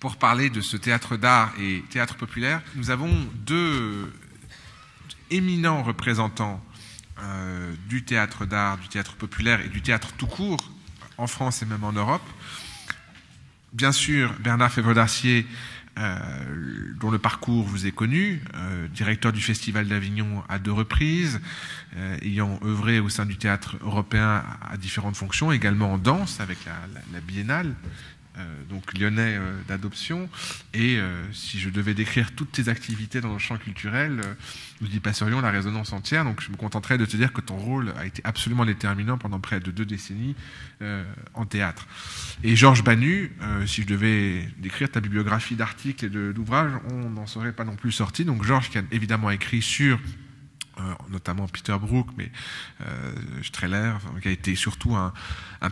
pour parler de ce théâtre d'art et théâtre populaire, nous avons deux éminents représentants euh, du théâtre d'art, du théâtre populaire et du théâtre tout court, en France et même en Europe. Bien sûr, Bernard Févre d'Arcier, euh, dont le parcours vous est connu, euh, directeur du Festival d'Avignon à deux reprises, ayant œuvré au sein du théâtre européen à, différentes fonctions, également en danse avec la, Biennale euh, donc lyonnais euh, d'adoption. Et euh, si je devais décrire toutes tes activités dans le champ culturel, nous y passerions la résonance entière. Donc je me contenterai de te dire que ton rôle a été absolument déterminant pendant près de deux décennies en théâtre. Et Georges Banu, si je devais décrire ta bibliographie d'articles et d'ouvrages, on n'en serait pas non plus sorti. Donc Georges qui a évidemment écrit sur notamment Peter Brook, mais euh, qui a été surtout un,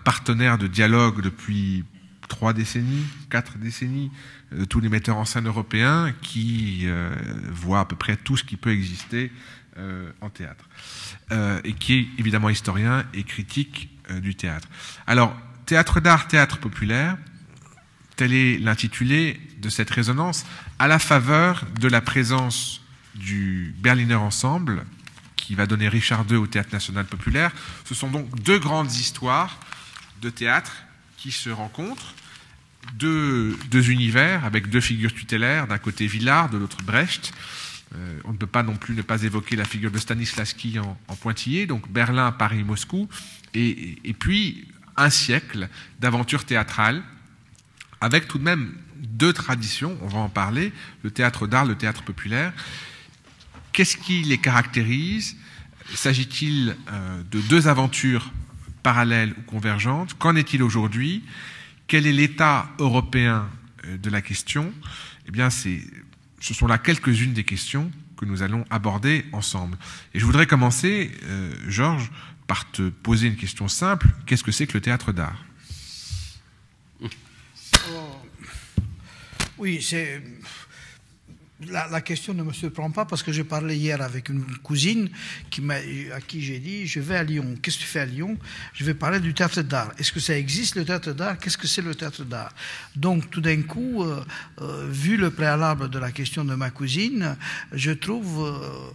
partenaire de dialogue depuis trois décennies, quatre décennies, euh, tous les metteurs en scène européens qui euh, voient à peu près tout ce qui peut exister euh, en théâtre, et qui est évidemment historien et critique du théâtre. Alors, théâtre d'art, théâtre populaire, tel est l'intitulé de cette résonance, à la faveur de la présence du Berliner Ensemble, qui va donner Richard II au Théâtre national populaire. Ce sont donc deux grandes histoires de théâtre qui se rencontrent, deux, univers avec deux figures tutélaires, d'un côté Villard, de l'autre Brecht. Euh, on ne peut pas non plus ne pas évoquer la figure de Stanislavski en, pointillé, donc Berlin, Paris, Moscou, et, et puis un siècle d'aventures théâtrales, avec tout de même deux traditions, on va en parler, le théâtre d'art, le théâtre populaire. Qu'est-ce qui les caractérise? S'agit-il euh, de deux aventures parallèles ou convergentes? Qu'en est-il aujourd'hui? Quel est l'état européen euh, de la question? Eh bien, ce sont là quelques-unes des questions que nous allons aborder ensemble. Et je voudrais commencer, euh, Georges, par te poser une question simple. Qu'est-ce que c'est que le théâtre d'art? Oui, c'est la, question ne me surprend pas parce que j'ai parlé hier avec une cousine à qui j'ai dit Je vais à Lyon. Qu'est-ce que tu fais à Lyon? Je vais parler du théâtre d'art. Est-ce que ça existe le théâtre d'art? Qu'est-ce que c'est le théâtre d'art? Donc, tout d'un coup, euh, euh, vu le préalable de la question de ma cousine, je trouve. Euh,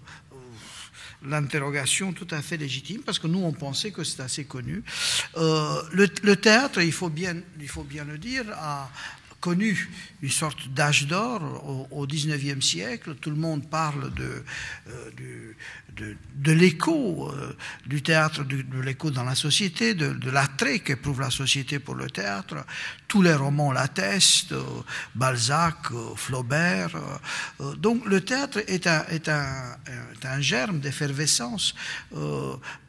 l'interrogation tout à fait légitime parce que nous on pensait que c'est assez connu. le, le, théâtre, il faut bien, il faut bien le dire, a, connu une sorte d'âge d'or au, XIXe siècle. Tout le monde parle de, euh, de, de, l'écho euh, du théâtre, de, l'écho dans la société, de, l'attrait qu'éprouve la société pour le théâtre. Tous les romans l'attestent, euh, Balzac, Flaubert. donc le théâtre est un, germe d'effervescence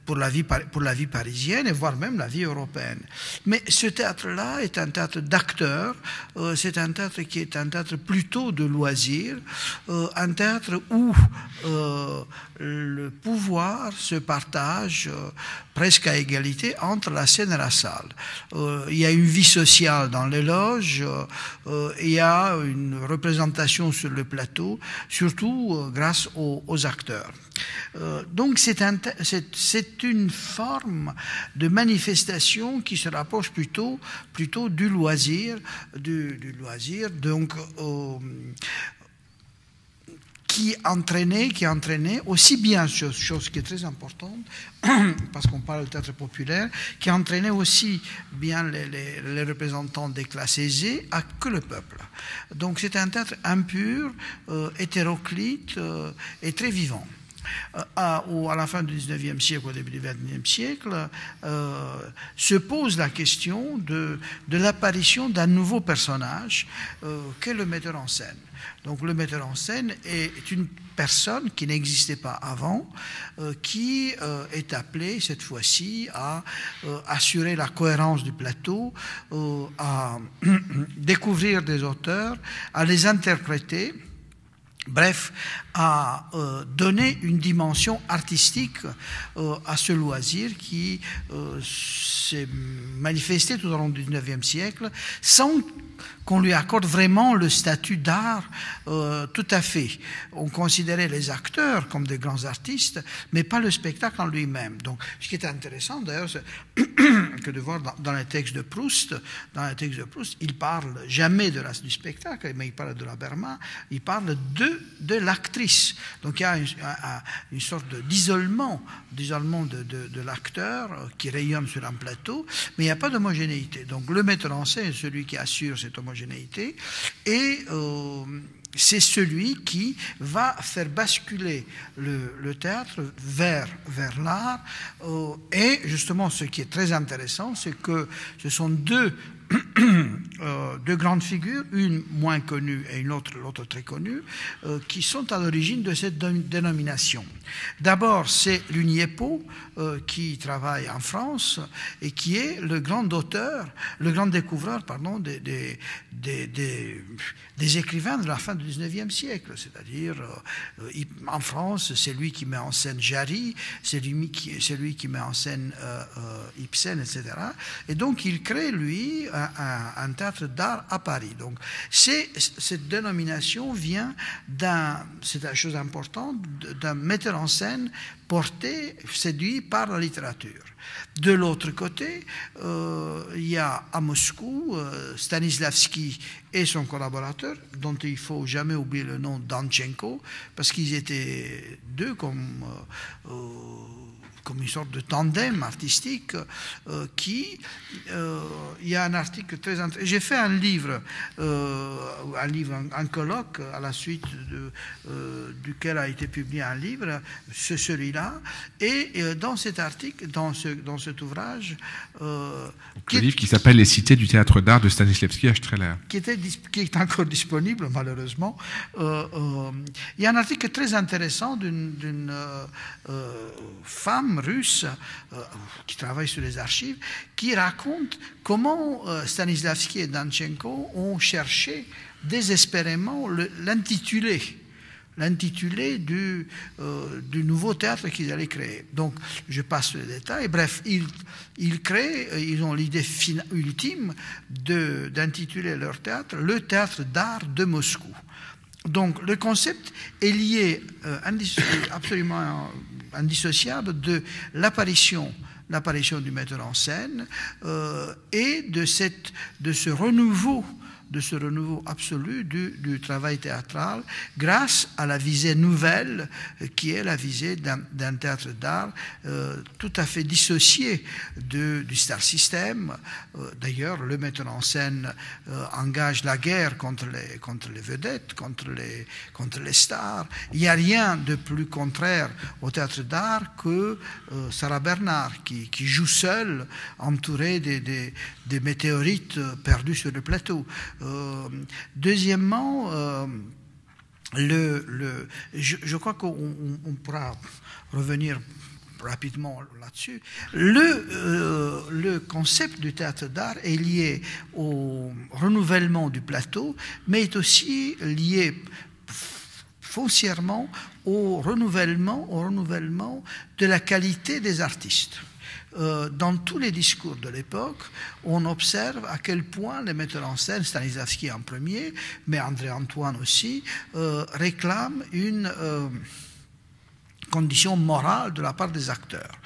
pour la, vie, parisienne et voire même la vie européenne. Mais ce théâtre-là est un théâtre d'acteurs, euh, c'est un théâtre qui est un théâtre plutôt de loisirs, euh, un théâtre où euh, le pouvoir se partage presque à égalité entre la scène et la salle. il y a une vie sociale dans les loges, il y a une représentation sur le plateau, surtout grâce aux, aux acteurs. donc c'est un, c'est une forme de manifestation qui se rapproche plutôt, plutôt du loisir, du, loisir, donc qui entraînait, qui entraînait aussi bien, chose, qui est très importante, parce qu'on parle de théâtre populaire, qui entraînait aussi bien les, représentants des classes aisées que le peuple. Donc c'est un théâtre impur, euh, hétéroclite euh, et très vivant. Euh, à, à la fin du 19e siècle, au début du 20e siècle, euh, se pose la question de, de l'apparition d'un nouveau personnage euh, qu'est le metteur en scène. Donc le metteur en scène est une personne qui n'existait pas avant, qui est appelée cette fois-ci à assurer la cohérence du plateau, à découvrir des auteurs, à les interpréter bref, à euh, donner une dimension artistique euh, à ce loisir qui euh, s'est manifesté tout au long du XIXe siècle sans qu'on lui accorde vraiment le statut d'art tout à fait. On considérait les acteurs comme des grands artistes, mais pas le spectacle en lui-même. Donc, ce qui est intéressant d'ailleurs, c'est que de voir dans, les textes de Proust, dans les textes de Proust, il parle jamais de la, du spectacle, mais il parle de la Berma, il parle de, de l'actrice. Donc il y a une, sorte d'isolement, d'isolement de, l'acteur qui rayonne sur un plateau, mais il n'y a pas d'homogénéité. Donc le metteur en scène est celui qui assure cette homogénéité et euh, c'est celui qui va faire basculer le, théâtre vers, vers l'art. Euh, et justement, ce qui est très intéressant, c'est que ce sont deux Euh, deux grandes figures, une moins connue et une autre, l'autre très connue, euh, qui sont à l'origine de cette dénomination. D'abord, c'est Luniepo, euh, qui travaille en France et qui est le grand auteur, le grand découvreur, pardon, des, des, des, des écrivains de la fin du 19e siècle. C'est-à-dire, en France, c'est lui qui met en scène Jarry, c'est lui qui, lui qui met en scène Ibsen, etc. Et donc, il crée, lui, un, théâtre d'art à Paris. Donc, cette dénomination vient d'un, c'est une chose importante, d'un metteur en scène porté, séduit par la littérature. De l'autre côté, euh, il y a à Moscou euh, Stanislavski et son collaborateur, dont il faut jamais oublier le nom d'Anchenko, parce qu'ils étaient deux comme euh, comme une sorte de tandem artistique euh, qui, euh, il y a un article très intéressant. J'ai fait un livre, euh, un livre, un, colloque à la suite de, duquel a été publié un livre, c'est celui-là, et dans cet article, dans, ce, dans cet ouvrage, qui livre qui s'appelle Les cités du théâtre d'art de Stanislavski à Streller, qui, était, qui est encore disponible malheureusement. il y a un article très intéressant d'une femme russe euh, qui travaille sur les archives, qui raconte comment euh, Stanislavski et Danchenko ont cherché désespérément l'intitulé l'intitulé du, euh, du nouveau théâtre qu'ils allaient créer. Donc, je passe les détails. Bref, ils, ils créent, ils ont l'idée ultime d'intituler leur théâtre le théâtre d'art de Moscou. Donc, le concept est lié absolument indissociable de l'apparition l'apparition du metteur en scène euh, et de, cette, de ce renouveau de ce renouveau absolu du, travail théâtral grâce à la visée nouvelle euh, qui est la visée d'un théâtre d'art euh, tout à fait dissocié du star system. Euh, d'ailleurs, le metteur en scène engage la guerre contre les, contre les vedettes, contre les, contre les stars. Il n'y a rien de plus contraire au théâtre d'art que Sarah Bernard qui, joue seule, entourée des, des, des météorites perdus sur le plateau. Euh, deuxièmement, euh, le, je, crois qu'on pourra revenir rapidement là-dessus. Le, euh, le, concept du théâtre d'art est lié au renouvellement du plateau, mais est aussi lié foncièrement au renouvellement, au renouvellement de la qualité des artistes. Euh, dans tous les discours de l'époque, on observe à quel point les metteurs en scène, Stanislavski en premier, mais André Antoine aussi, euh, réclament une euh, condition morale de la part des acteurs.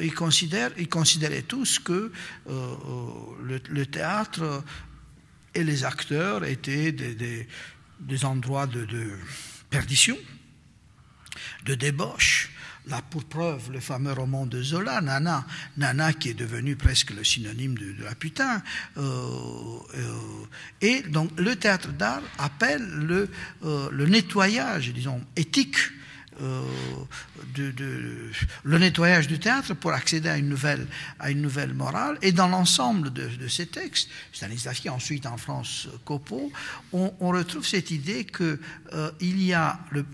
ils, considèrent, ils considéraient tous que le, théâtre et les acteurs étaient des, des, endroits de, de perdition, de débauche, Là, pour preuve, le fameux roman de Zola, Nana, Nana qui est devenu presque le synonyme de, la putain. Euh, euh, et donc, le théâtre d'art appelle le, euh, nettoyage, disons, éthique. Le nettoyage du théâtre pour accéder à une nouvelle, à une nouvelle morale. Et dans l'ensemble de, ces textes, Stanislavski, ensuite en France, Copo, on, retrouve cette idée qu'il il y a le,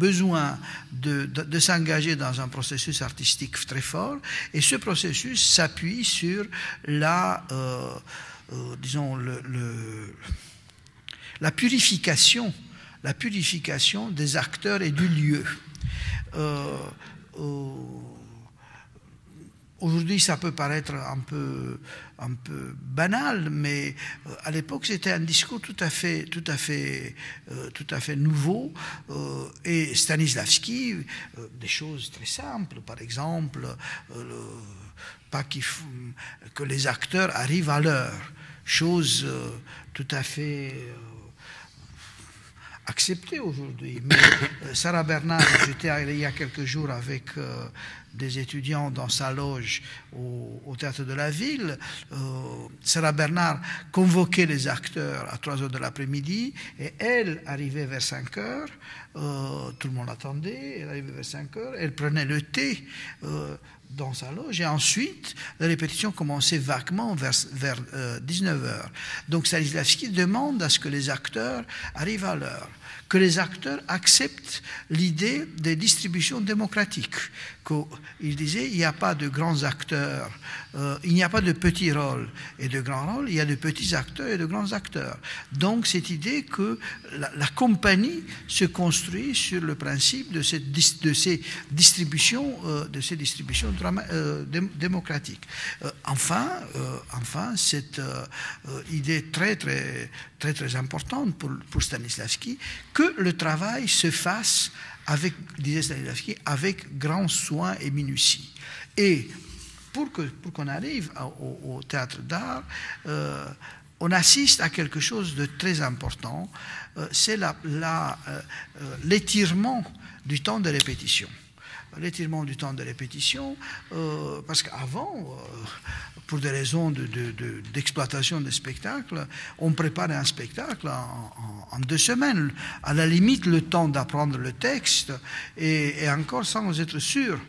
besoin de, de, s'engager dans un processus artistique très fort, et ce processus s'appuie sur la, euh, euh, disons, le, la purification la purification des acteurs et du lieu. Aujourd'hui, ça peut paraître un peu, banal, mais euh, à l'époque, c'était un discours tout à fait, tout à fait, euh, tout à fait nouveau. Euh, et Stanislavski, des choses très simples, par exemple, pas que les acteurs arrivent à l'heure, chose tout à fait acceptée aujourd'hui. Mais Sarah Bernard, j'étais il y a quelques jours avec des étudiants dans sa loge au, théâtre de la ville. Euh, Sarah Bernard convoquait les acteurs à 3 heures de l'après-midi et elle arrivait vers 5 heures. Euh, tout le monde attendait, elle arrivait vers 5 heures, elle prenait le thé euh, dans sa loge et ensuite la répétition commençait vaguement vers, vers 19 heures. Donc Stanislavski demande à ce que les acteurs arrivent à l'heure que les acteurs acceptent l'idée des distributions démocratiques. Il disait, il n'y a pas de grands acteurs, euh, il n'y a pas de petits rôles et de grands rôles, il y a de petits acteurs et de grands acteurs. Donc cette idée que la, compagnie se construit sur le principe de, ces distributions, euh, de ces distributions euh, démocratiques. enfin, enfin, cette idée très très très très importante pour, pour Stanislavski, que le travail se fasse avec, disait Stanislavski, avec grand soin et minutie. Et pour qu'on pour arrive au, théâtre d'art, euh, on assiste à quelque chose de très important, euh, c'est euh, l'étirement du temps de répétition l'étirement du temps de répétition, parce qu'avant, pour des raisons d'exploitation de, des spectacles, on prépare un spectacle en, deux semaines. À la limite, le temps d'apprendre le texte, et, encore sans être sûr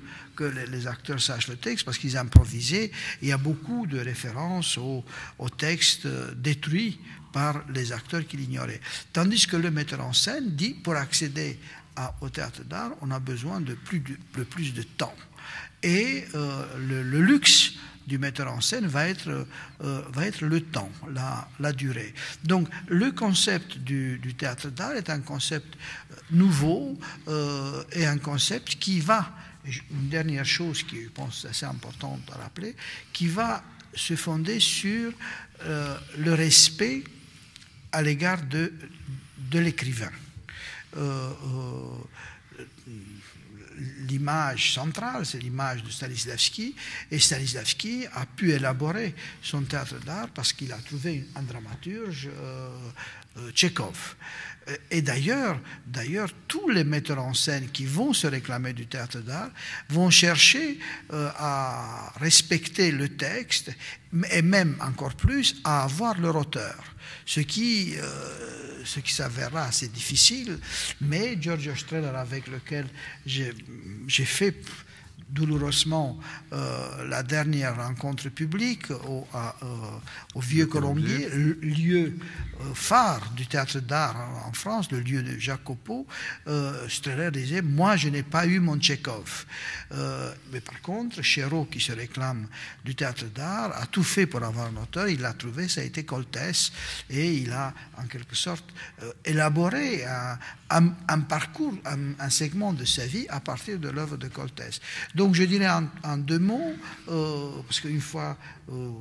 que les, acteurs sachent le texte, parce qu'ils improvisaient. Il y a beaucoup de références au, au texte détruit par les acteurs qui l'ignoraient. Tandis que le metteur en scène dit, pour accéder au théâtre d'art, on a besoin de plus de, plus de temps. Et euh, le luxe du metteur en scène va être, euh, va être le temps, la, la, durée. Donc le concept du, du théâtre d'art est un concept euh, nouveau euh, et un concept qui va, une dernière chose qui je pense assez importante à rappeler, qui va se fonder sur le respect à l'égard de, de l'écrivain l'image centrale, c'est l'image de Stanislavski, et Stanislavski a pu élaborer son théâtre d'art parce qu'il a trouvé un dramaturge, euh, euh, Tchekhov. Et d'ailleurs, d'ailleurs, tous les metteurs en scène qui vont se réclamer du théâtre d'art vont chercher euh, à respecter le texte et même encore plus à avoir leur auteur, ce qui, euh, ce qui s'avérera assez difficile. Mais Giorgio Streller, avec lequel j'ai fait douloureusement euh, la dernière rencontre publique au, euh, au Vieux Colombier, lieu euh, phare du théâtre d'art en France, le lieu de Jacopo. Streller disait Moi, je n'ai pas eu mon Tchekhov. mais par contre, Chéreau, qui se réclame du théâtre d'art, a tout fait pour avoir un auteur. Il l'a trouvé, ça a été Coltès, et il a en quelque sorte élaboré un, un, parcours, un, segment de sa vie à partir de l'œuvre de Coltès. Donc je dirais en, deux mots, euh, parce qu'une fois, euh,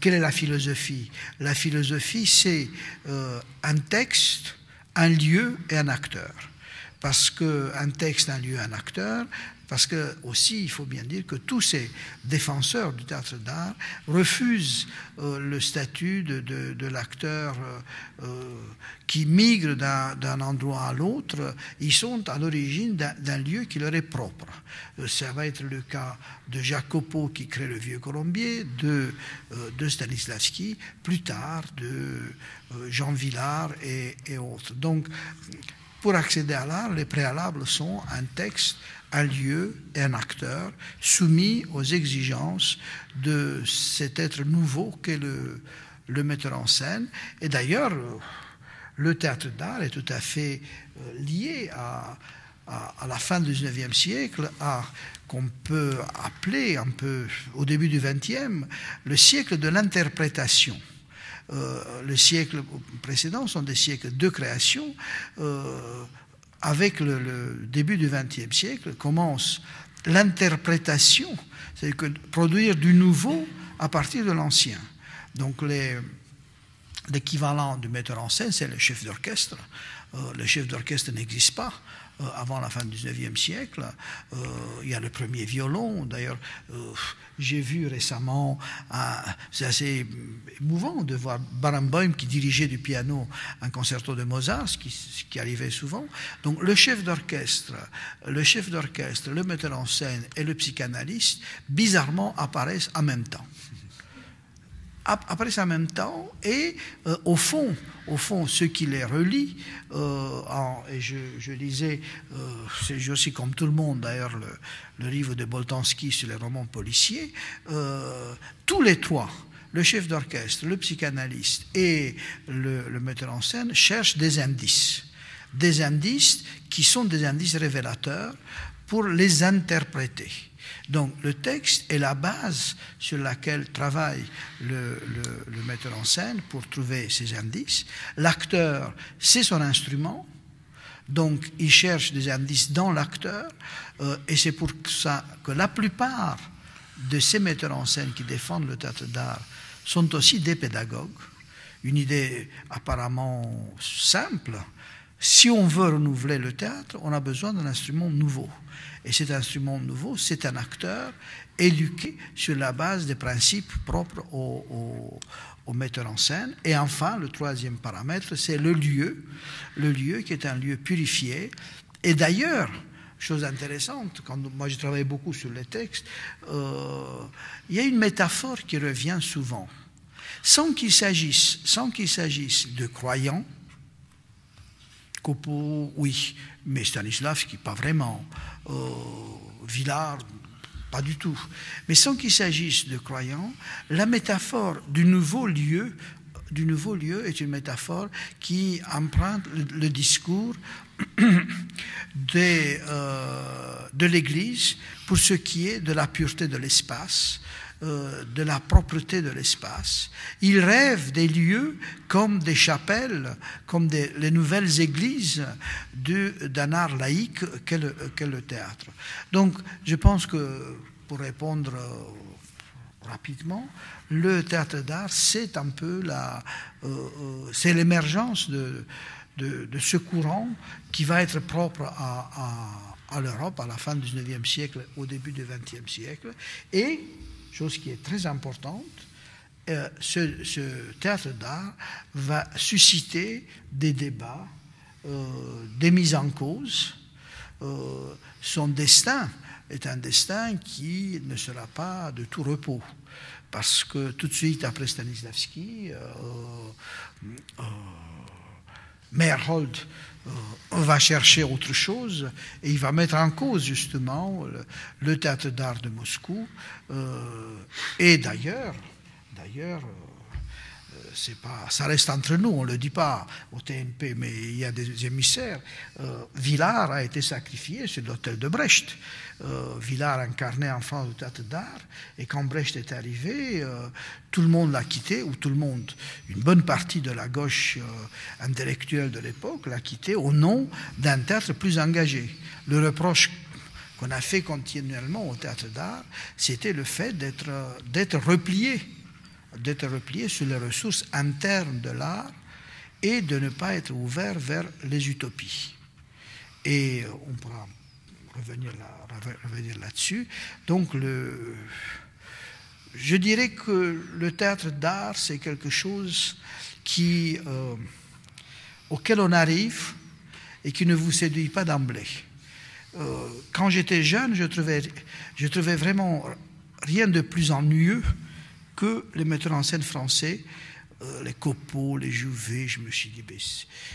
quelle est la philosophie? La philosophie, c'est euh, un texte, un lieu et un acteur. Parce qu'un texte, un lieu, un acteur, parce que aussi, il faut bien dire que tous ces défenseurs du théâtre d'art refusent euh, le statut de, l'acteur euh, euh, qui migre d'un endroit à l'autre. Ils sont à l'origine d'un lieu qui leur est propre. Ça va être le cas de Jacopo qui crée le Vieux Colombier, de, Stanislavski, plus tard de Jean Villard et autres. Donc, pour accéder à l'art, les préalables sont un texte, un lieu et un acteur soumis aux exigences de cet être nouveau qu'est le, le metteur en scène. Et d'ailleurs, le théâtre d'art est tout à fait euh, lié à, à, la fin du 19e siècle, à qu'on peut appeler un peu au début du 20e le siècle de l'interprétation. les siècles précédents sont des siècles de création. Avec le, début du XXe siècle commence l'interprétation, c'est-à-dire produire du nouveau à partir de l'ancien. Donc l'équivalent du metteur en scène, c'est le chef d'orchestre. le chef d'orchestre n'existe pas. Euh, avant la fin du 19e siècle. Euh, il y a le premier violon. D'ailleurs, euh, j'ai vu récemment, c'est assez émouvant de voir Barenboim qui dirigeait du piano un concerto de Mozart, ce qui, ce qui arrivait souvent. Donc le chef d'orchestre, le chef d'orchestre, le metteur en scène et le psychanalyste, bizarrement apparaissent en même temps après en même temps, et euh, au fond, au fond, ce qui les relie, euh, et je, lisais, euh, c'est aussi comme tout le monde d'ailleurs, le, livre de Boltanski sur les romans policiers, tous les trois, le chef d'orchestre, le psychanalyste et le metteur en scène, cherchent des indices. Des indices qui sont des indices révélateurs pour les interpréter. Donc le texte est la base sur laquelle travaille le, metteur en scène pour trouver ses indices. L'acteur, c'est son instrument. Donc il cherche des indices dans l'acteur. Euh, et c'est pour ça que la plupart de ces metteurs en scène qui défendent le théâtre d'art sont aussi des pédagogues. Une idée apparemment simple. Si on veut renouveler le théâtre, on a besoin d'un instrument nouveau. Et cet instrument nouveau, c'est un acteur éduqué sur la base des principes propres au, metteur en scène. Et enfin, le troisième paramètre, c'est le lieu. Le lieu qui est un lieu purifié. Et d'ailleurs, chose intéressante, quand moi je travaille beaucoup sur les textes, euh, il y a une métaphore qui revient souvent. Sans qu'il s'agisse, sans qu'il s'agisse de croyants, oui, mais Stanislavski, pas vraiment. Euh, Villard, pas du tout. Mais sans qu'il s'agisse de croyants, la métaphore du nouveau lieu du nouveau lieu est une métaphore qui emprunte le, discours euh, de l'Église pour ce qui est de la pureté de l'espace, euh, de la propreté de l'espace. Il rêve des lieux comme des chapelles, comme les nouvelles églises d'un art laïque qu'est le, le, théâtre. Donc, je pense que, pour répondre euh, rapidement, le théâtre d'art, c'est un peu la, euh, c'est l'émergence de, de, ce courant qui va être propre à, à, à l'Europe à la fin du 19e siècle, au début du 20e siècle, et chose qui est très importante, euh, ce, théâtre d'art va susciter des débats, euh, des mises en cause. Euh, son destin est un destin qui ne sera pas de tout repos. Parce que tout de suite après Stanislavski, Meyerhold va chercher autre chose et il va mettre en cause justement le, théâtre d'art de Moscou. Euh, et d'ailleurs, d'ailleurs, c'est pas, ça reste entre nous, on ne le dit pas au TNP, mais il y a des émissaires. Euh, Villard a été sacrifié sur l'hôtel de Brecht. Euh, Villard incarnait en France le théâtre d'art, et quand Brecht est arrivé, euh, tout le monde l'a quitté, ou tout le monde, une bonne partie de la gauche intellectuelle de l'époque l'a quitté au nom d'un théâtre plus engagé. Le reproche qu'on a fait continuellement au théâtre d'art, c'était le fait d'être replié, d'être replié sur les ressources internes de l'art et de ne pas être ouvert vers les utopies. Et on pourra revenir là revenir là-dessus. Donc, le, je dirais que le théâtre d'art, c'est quelque chose qui, euh, auquel on arrive et qui ne vous séduit pas d'emblée. Euh, quand j'étais jeune, je trouvais, je trouvais vraiment rien de plus ennuyeux que les metteurs en scène français euh, les copeaux, les Jouvet, je me suis dit, ben,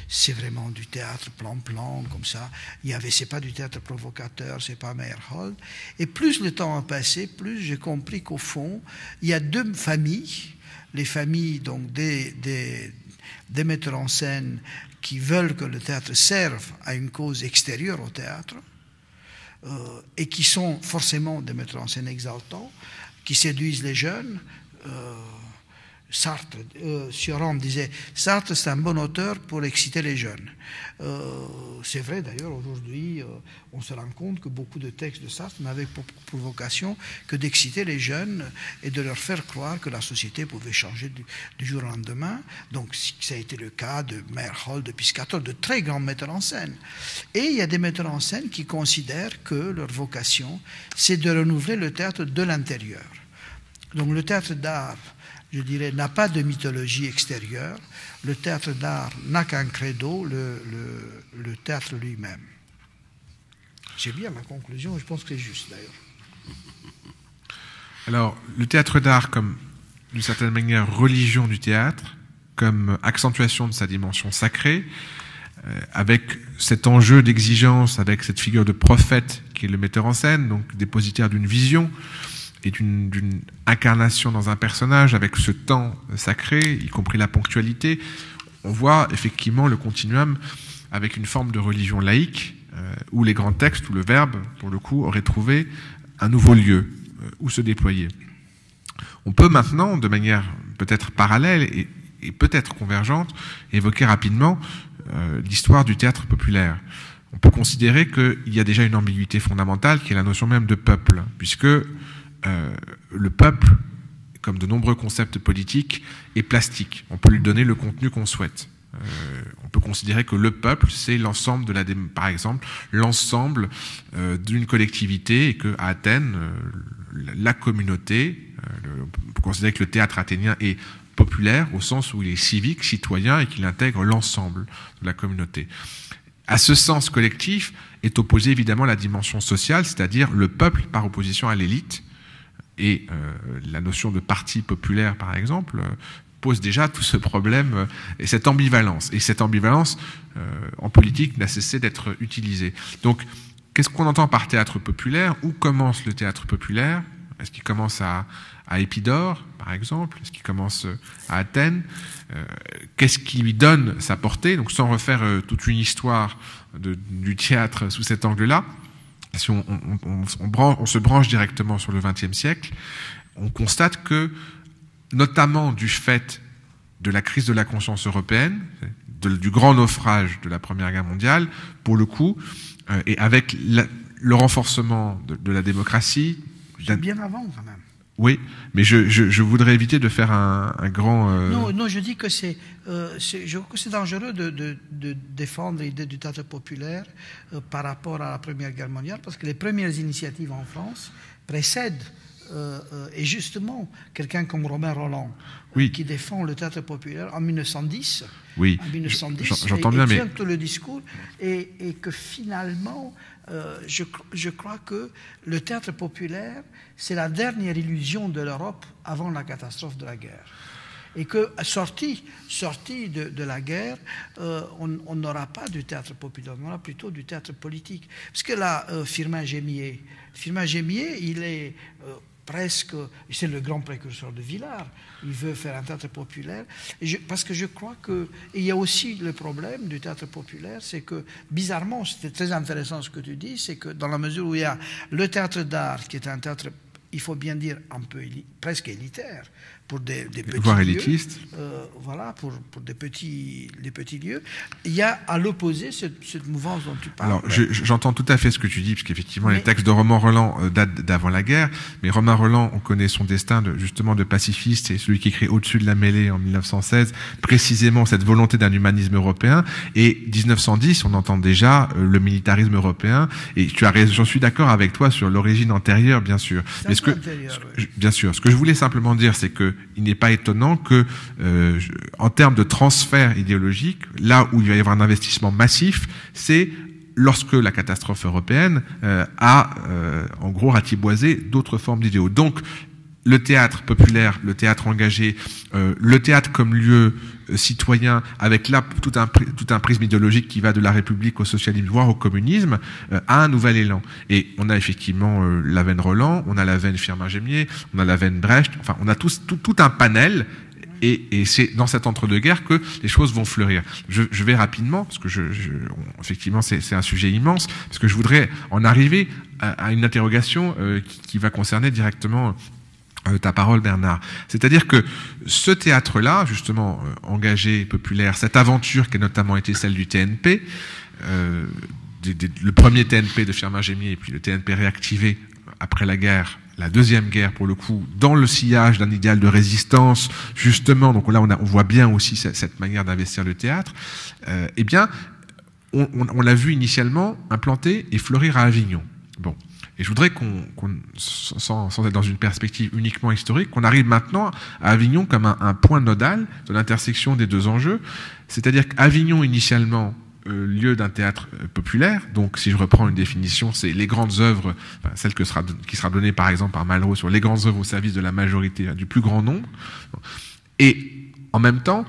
c'est vraiment du théâtre plan-plan, comme ça. Il y avait, c'est pas du théâtre provocateur, c'est pas Meyerhold. Et plus le temps a passé, plus j'ai compris qu'au fond, il y a deux familles, les familles donc des, des, metteurs en scène qui veulent que le théâtre serve à une cause extérieure au théâtre, euh, et qui sont forcément des metteurs en scène exaltants, qui séduisent les jeunes. Euh, Sartre, euh, disait Sartre, c'est un bon auteur pour exciter les jeunes. Euh, c'est vrai d'ailleurs, aujourd'hui, euh, on se rend compte que beaucoup de textes de Sartre n'avaient pour, vocation que d'exciter les jeunes et de leur faire croire que la société pouvait changer du, jour au lendemain. Donc, ça a été le cas de Meyerhold, de Piscator, de très grands metteurs en scène. Et il y a des metteurs en scène qui considèrent que leur vocation, c'est de renouveler le théâtre de l'intérieur. Donc, le théâtre d'art je dirais, n'a pas de mythologie extérieure. Le théâtre d'art n'a qu'un credo, le, théâtre lui-même. C'est bien ma conclusion, je pense que c'est juste d'ailleurs. Alors, le théâtre d'art comme, d'une certaine manière, religion du théâtre, comme accentuation de sa dimension sacrée, euh, avec cet enjeu d'exigence, avec cette figure de prophète qui est le metteur en scène, donc dépositaire d'une vision, et d'une incarnation dans un personnage avec ce temps sacré, y compris la ponctualité, on voit effectivement le continuum avec une forme de religion laïque euh, où les grands textes, où le verbe, pour le coup, aurait trouvé un nouveau lieu euh, où se déployer. On peut maintenant, de manière peut-être parallèle et, peut-être convergente, évoquer rapidement euh, l'histoire du théâtre populaire. On peut considérer qu'il y a déjà une ambiguïté fondamentale qui est la notion même de peuple, puisque euh, le peuple, comme de nombreux concepts politiques, est plastique. On peut lui donner le contenu qu'on souhaite. Euh, on peut considérer que le peuple, c'est l'ensemble de la, par exemple, l'ensemble euh, d'une collectivité et que Athènes, la communauté, on peut considérer que le théâtre athénien est populaire au sens où il est civique, citoyen et qu'il intègre l'ensemble de la communauté. À ce sens collectif est opposée évidemment la dimension sociale, c'est-à-dire le peuple par opposition à l'élite, et euh, la notion de parti populaire, par exemple, euh, pose déjà tout ce problème euh, et cette ambivalence. Et cette ambivalence, en politique, n'a cessé d'être utilisée. Donc, qu'est-ce qu'on entend par théâtre populaire? Où commence le théâtre populaire? Est-ce qu'il commence à, à Épidore, par exemple? Est-ce qu'il commence à Athènes? Qu'est-ce qui lui donne sa portée? Donc, sans refaire toute une histoire du théâtre sous cet angle-là, si on, se branche directement sur le XXe siècle, on constate que, notamment du fait de la crise de la conscience européenne, du grand naufrage de la Première Guerre mondiale, pour le coup, euh, et avec le renforcement de, la démocratie. Bien avant, quand même. Oui, mais je, voudrais éviter de faire un, grand. Euh, non, non, je dis que c'est, euh, je que c'est dangereux de, défendre l'idée du théâtre populaire euh, par rapport à la Première Guerre mondiale, parce que les premières initiatives en France précèdent et justement quelqu'un comme Romain Roland, qui défend le théâtre populaire en 1910. Oui, en 1910, j'entends bien, mais tout le discours et, et que finalement euh, je, crois que le théâtre populaire, c'est la dernière illusion de l'Europe avant la catastrophe de la guerre. Et que, sorti, sorti de, la guerre, euh, on n'aura pas du théâtre populaire, on aura plutôt du théâtre politique. Parce que là, euh, Firmin Gémier, Firmin Gémier, il est presque, c'est le grand précurseur de Villard, il veut faire un théâtre populaire, parce que je crois que, il y a aussi le problème du théâtre populaire, c'est que, bizarrement, c'était très intéressant ce que tu dis, c'est que dans la mesure où il y a le théâtre d'art, qui est un théâtre, il faut bien dire, un peu presque élitaire, pour des, des petits Voire élitiste. Euh, voilà, pour, pour, des, petits, des petits lieux. Il y a à l'opposé cette, cette, mouvance dont tu parles. Alors, j'entends tout à fait ce que tu dis, parce qu'effectivement, les textes de Romain Roland euh, datent d'avant la guerre, mais Romain Roland, on connaît son destin de, justement de pacifiste, c'est celui qui écrit Au-dessus de la mêlée en 1916, précisément cette volonté d'un humanisme européen, et 1910, on entend déjà euh, le militarisme européen, et tu as j'en suis d'accord avec toi sur l'origine antérieure, bien sûr. Mais ce que, Bien sûr, ce que je voulais simplement dire, c'est que il n'est pas étonnant que, euh, en termes de transfert idéologique, là où il va y avoir un investissement massif, c'est lorsque la catastrophe européenne euh, a, euh, en gros, ratiboisé d'autres formes d'idéaux. Donc, le théâtre populaire, le théâtre engagé, le théâtre comme lieu citoyen, avec là tout un, tout un prisme idéologique qui va de la République au socialisme, voire au communisme, euh, a un nouvel élan. Et on a effectivement la veine Roland, on a la veine Firmin-Gémier, on a la veine Brecht, enfin on a tout, tout un panel et, c'est dans cet entre-deux-guerres que les choses vont fleurir. Je, vais rapidement, parce que je, effectivement c'est un sujet immense, parce que je voudrais en arriver à, à une interrogation qui, qui, va concerner directement euh, ta parole, Bernard. C'est-à-dire que ce théâtre-là, justement, euh, engagé, populaire, cette aventure qui a notamment été celle du TNP, euh, le premier TNP de Firmin Gémier et puis le TNP réactivé après la guerre, la deuxième guerre pour le coup, dans le sillage d'un idéal de résistance, justement, donc là on, a, on voit bien aussi cette, cette manière d'investir le théâtre, euh, eh bien, on, on, on l'a vu initialement implanter et fleurir à Avignon. Bon. Et je voudrais qu'on, sans, sans, être dans une perspective uniquement historique, qu'on arrive maintenant à Avignon comme un, un point nodal de l'intersection des deux enjeux. C'est-à-dire qu'Avignon, initialement, euh, lieu d'un théâtre euh, populaire. Donc, si je reprends une définition, c'est les grandes œuvres, enfin, celle que sera, qui sera donnée par exemple par Malraux sur les grandes œuvres au service de la majorité, du plus grand nombre. Et en même temps,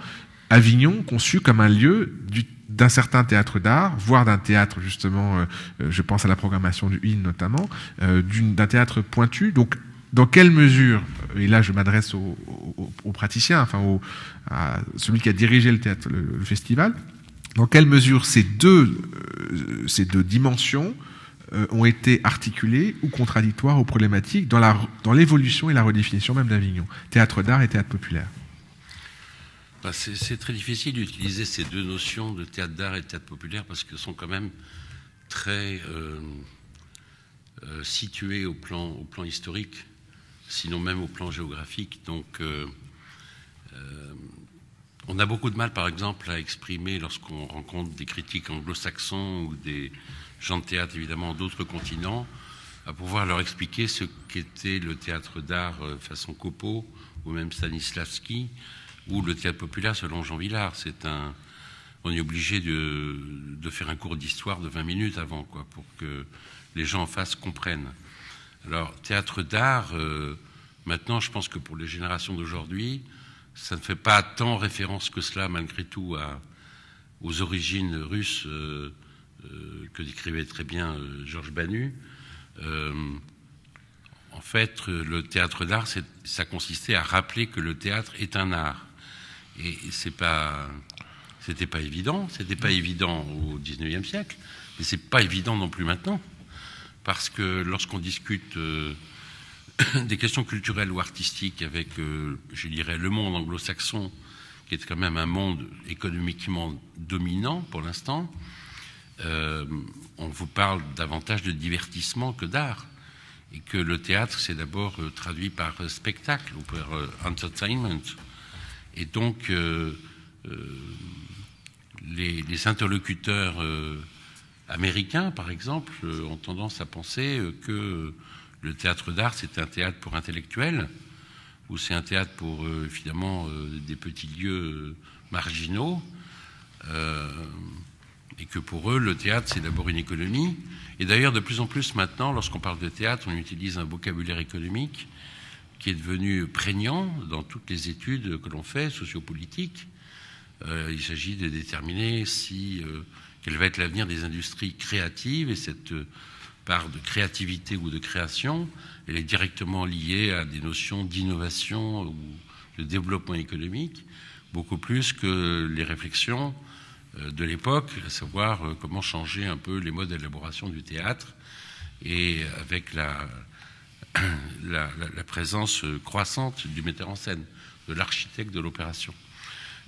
Avignon conçu comme un lieu du d'un certain théâtre d'art, voire d'un théâtre justement, euh, je pense à la programmation du IN notamment, euh, d'un théâtre pointu. Donc, dans quelle mesure, et là je m'adresse aux, praticiens, enfin à celui qui a dirigé le festival, dans quelle mesure ces deux, euh, dimensions euh, ont été articulées ou contradictoires aux problématiques dans l'évolution et la redéfinition même d'Avignon, théâtre d'art et théâtre populaire? Bah C'est très difficile d'utiliser ces deux notions de théâtre d'art et de théâtre populaire parce qu'elles sont quand même très euh, euh, situées au plan, historique, sinon même au plan géographique. Donc, euh on a beaucoup de mal, par exemple, à exprimer, lorsqu'on rencontre des critiques anglo-saxons ou des gens de théâtre, évidemment, d'autres continents, à pouvoir leur expliquer ce qu'était le théâtre d'art façon Copo ou même Stanislavski ou le théâtre populaire selon Jean Villard. C'est un, on est obligé de, faire un cours d'histoire de 20 minutes avant, quoi, pour que les gens en face comprennent. Alors, théâtre d'art, euh, maintenant, je pense que pour les générations d'aujourd'hui, ça ne fait pas tant référence que cela, malgré tout, aux origines russes euh, euh, que décrivait très bien Georges Banu. en fait, le théâtre d'art, ça consistait à rappeler que le théâtre est un art et c'est pas, pas évident. C'était pas évident au XIXe siècle, mais c'est pas évident non plus maintenant, parce que lorsqu'on discute euh, des questions culturelles ou artistiques avec, euh, je dirais, le monde anglo-saxon, qui est quand même un monde économiquement dominant pour l'instant, euh, on vous parle davantage de divertissement que d'art. Et que le théâtre, c'est d'abord traduit par spectacle ou par entertainment. Et donc, euh, euh, les, interlocuteurs euh, américains, par exemple, ont tendance à penser que le théâtre d'art, c'est un théâtre pour intellectuels, ou c'est un théâtre pour, évidemment, des petits lieux marginaux, et que pour eux, le théâtre, c'est d'abord une économie. Et d'ailleurs, de plus en plus maintenant, lorsqu'on parle de théâtre, on utilise un vocabulaire économique qui est devenu prégnant dans toutes les études que l'on fait, sociopolitiques. Euh, il s'agit de déterminer si, euh, quel va être l'avenir des industries créatives et cette euh, part de créativité ou de création, elle est directement liée à des notions d'innovation ou de développement économique, beaucoup plus que les réflexions de l'époque, à savoir comment changer un peu les modes d'élaboration du théâtre et avec la, la, présence croissante du metteur en scène, de l'architecte de l'opération.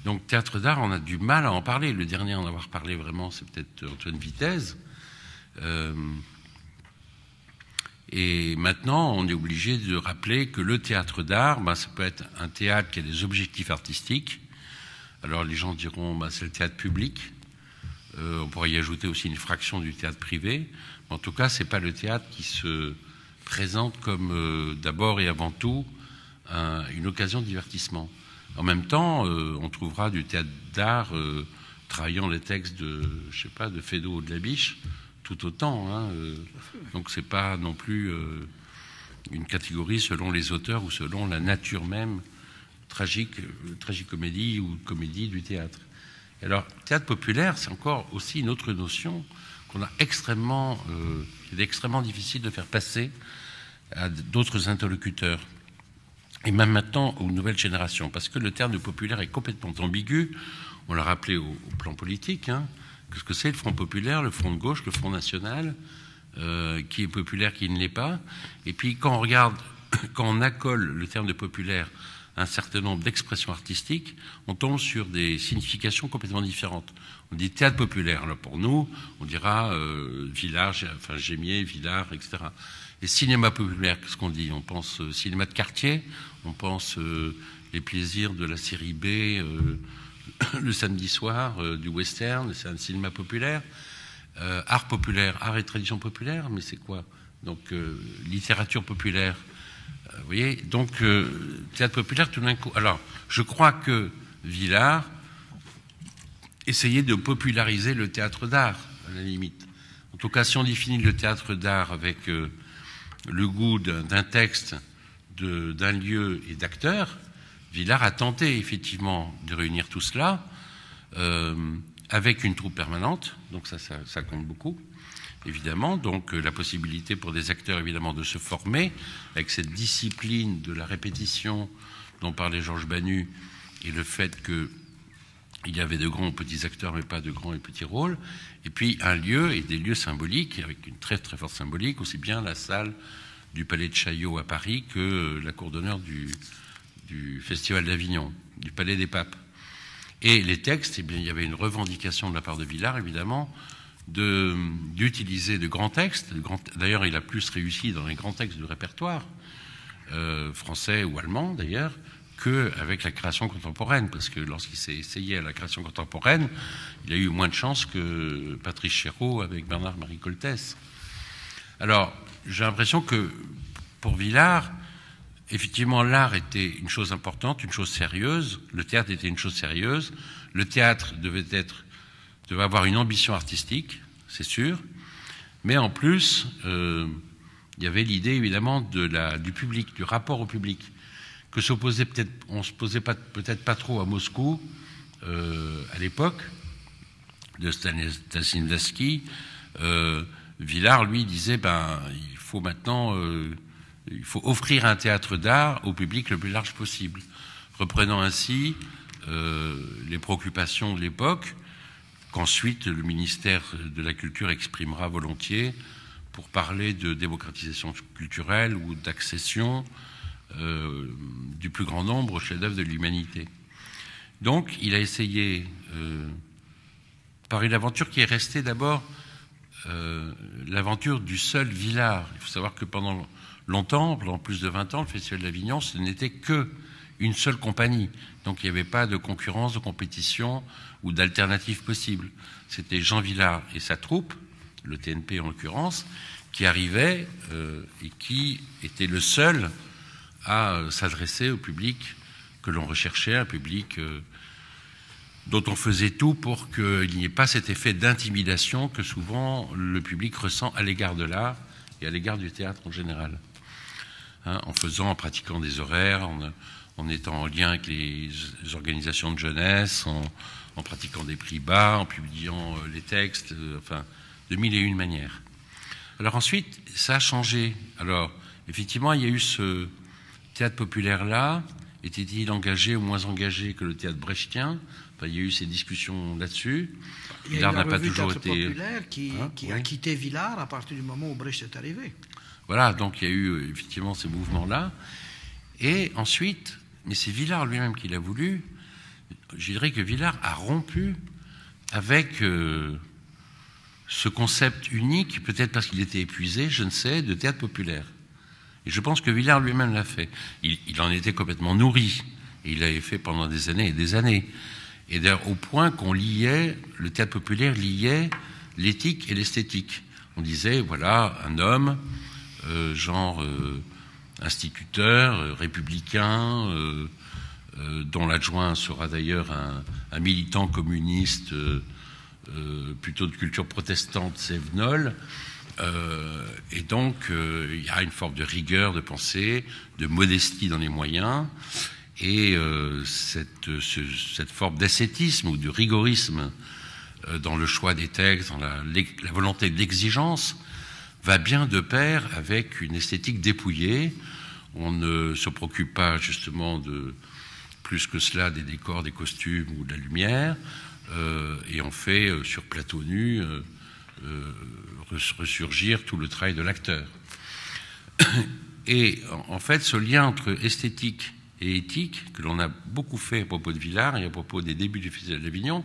Donc théâtre d'art, on a du mal à en parler. Le dernier à en avoir parlé vraiment, c'est peut-être Antoine Vitesse. Euh, et maintenant, on est obligé de rappeler que le théâtre d'art, ben, ça peut être un théâtre qui a des objectifs artistiques. Alors les gens diront, ben, c'est le théâtre public. Euh, on pourrait y ajouter aussi une fraction du théâtre privé. Mais en tout cas, c'est pas le théâtre qui se présente comme euh, d'abord et avant tout un, une occasion de divertissement. En même temps, euh, on trouvera du théâtre d'art euh, travaillant les textes de, je sais pas, de Fédot ou de la Biche, tout autant. Hein, euh. donc c'est pas non plus une catégorie selon les auteurs ou selon la nature même tragique, tragicomédie ou comédie du théâtre. Alors, théâtre populaire, c'est encore aussi une autre notion qu'on a extrêmement, euh, est extrêmement difficile de faire passer à d'autres interlocuteurs. Et même maintenant aux nouvelles générations, parce que le terme populaire est complètement ambigu. On l'a rappelé au, au, plan politique. Hein. Qu'est-ce que c'est le Front populaire, le Front de gauche, le Front national, euh, qui est populaire, qui ne l'est pas. Et puis quand on regarde quand on accole le terme de populaire à un certain nombre d'expressions artistiques, on tombe sur des significations complètement différentes. On dit théâtre populaire. Alors pour nous, on dira euh, village, enfin gémier, villard, etc. Et cinéma populaire, qu'est-ce qu'on dit? On pense euh, cinéma de quartier, on pense euh, les plaisirs de la série B euh, le samedi soir, du western, c'est un cinéma populaire. Art populaire, art et tradition populaire, mais c'est quoi? Donc littérature populaire. Vous voyez? Donc théâtre populaire tout d'un coup. Alors, je crois que Villard essayait de populariser le théâtre d'art, à la limite. En tout cas, si on définit le théâtre d'art avec le goût d'un texte, d'un lieu et d'acteurs, Villard a tenté effectivement de réunir tout cela euh, avec une troupe permanente, donc ça, ça, ça compte beaucoup, évidemment. Donc euh, la possibilité pour des acteurs, évidemment, de se former avec cette discipline de la répétition dont parlait Georges Banu et le fait que il y avait de grands ou petits acteurs, mais pas de grands et petits rôles. Et puis un lieu et des lieux symboliques, avec une très très forte symbolique, aussi bien la salle du Palais de Chaillot à Paris que la cour d'honneur du, Festival d'Avignon, du Palais des Papes. Et les textes, eh bien, il y avait une revendication de la part de Villard, évidemment, de- d'utiliser de, grands textes. D'ailleurs, il a plus réussi dans les grands textes du répertoire, euh, français ou allemand d'ailleurs, qu'avec la création contemporaine, parce que lorsqu'il s'est essayé à la création contemporaine, il a eu moins de chance que Patrice Chéreau avec Bernard-Marie Coltès. Alors, j'ai l'impression que pour Villard, effectivement, l'art était une chose importante, une chose sérieuse, le théâtre était une chose sérieuse, le théâtre devait être, devait avoir une ambition artistique, c'est sûr, mais en plus, euh, il y avait l'idée évidemment du public, du rapport au public, que s'opposait peut-être, on se posait peut-être pas trop à Moscou euh, à l'époque de Stanislavski. Euh, Villard, lui, disait ben, il faut maintenant euh, il faut offrir un théâtre d'art au public le plus large possible, reprenant ainsi les préoccupations de l'époque qu'ensuite le ministère de la Culture exprimera volontiers pour parler de démocratisation culturelle ou d'accession euh, du plus grand nombre au chef-d'œuvre de l'humanité. Donc, il a essayé, euh, par une aventure qui est restée d'abord euh, l'aventure du seul Villard. Il faut savoir que pendant longtemps, pendant plus de 20 ans, le Festival d'Avignon, ce n'était que une seule compagnie. Donc il n'y avait pas de concurrence, de compétition ou d'alternative possible. C'était Jean Villard et sa troupe, le TNP en l'occurrence, qui arrivait et qui était le seul à euh, s'adresser au public que l'on recherchait, un public euh, dont on faisait tout pour qu'il n'y ait pas cet effet d'intimidation que souvent le public ressent à l'égard de l'art et à l'égard du théâtre en général. Hein, en faisant, en pratiquant des horaires, en, étant en lien avec les organisations de jeunesse, en, pratiquant des prix bas, en publiant euh, les textes, enfin, de mille et une manières. Alors ensuite, ça a changé. Alors, effectivement, il y a eu ce théâtre populaire-là. Était-il engagé ou moins engagé que le théâtre brechtien? Enfin, Il y a eu ces discussions là-dessus. Il y a Villard eu n'a pas toujours Théâtre été. populaire qui, Hein, qui a quitté Villars à partir du moment où Brecht est arrivé. Voilà, donc il y a eu euh, effectivement ces mouvements-là. Et ensuite, mais c'est Villard lui-même qui l'a voulu, je dirais que Villard a rompu avec euh, ce concept unique, peut-être parce qu'il était épuisé, je ne sais, de théâtre populaire. Et je pense que Villard lui-même l'a fait. Il, en était complètement nourri. Et il l'avait fait pendant des années et des années. Et d'ailleurs, au point qu'on liait, le théâtre populaire liait l'éthique et l'esthétique. On disait, voilà, un homme, euh, genre euh, instituteur, euh, républicain, dont l'adjoint sera d'ailleurs un, militant communiste plutôt de culture protestante, Sévenol. Euh, et donc, euh, il y a une forme de rigueur de pensée, de modestie dans les moyens, et euh, cette, ce, cette, forme d'ascétisme ou de rigorisme dans le choix des textes, dans la, la volonté d'exigence, va bien de pair avec une esthétique dépouillée. On ne se préoccupe pas justement de plus que cela des décors, des costumes ou de la lumière, et on fait sur plateau nu ressurgir tout le travail de l'acteur. Et en fait, ce lien entre esthétique et éthique, que l'on a beaucoup fait à propos de Villars et à propos des débuts du Festival d'Avignon,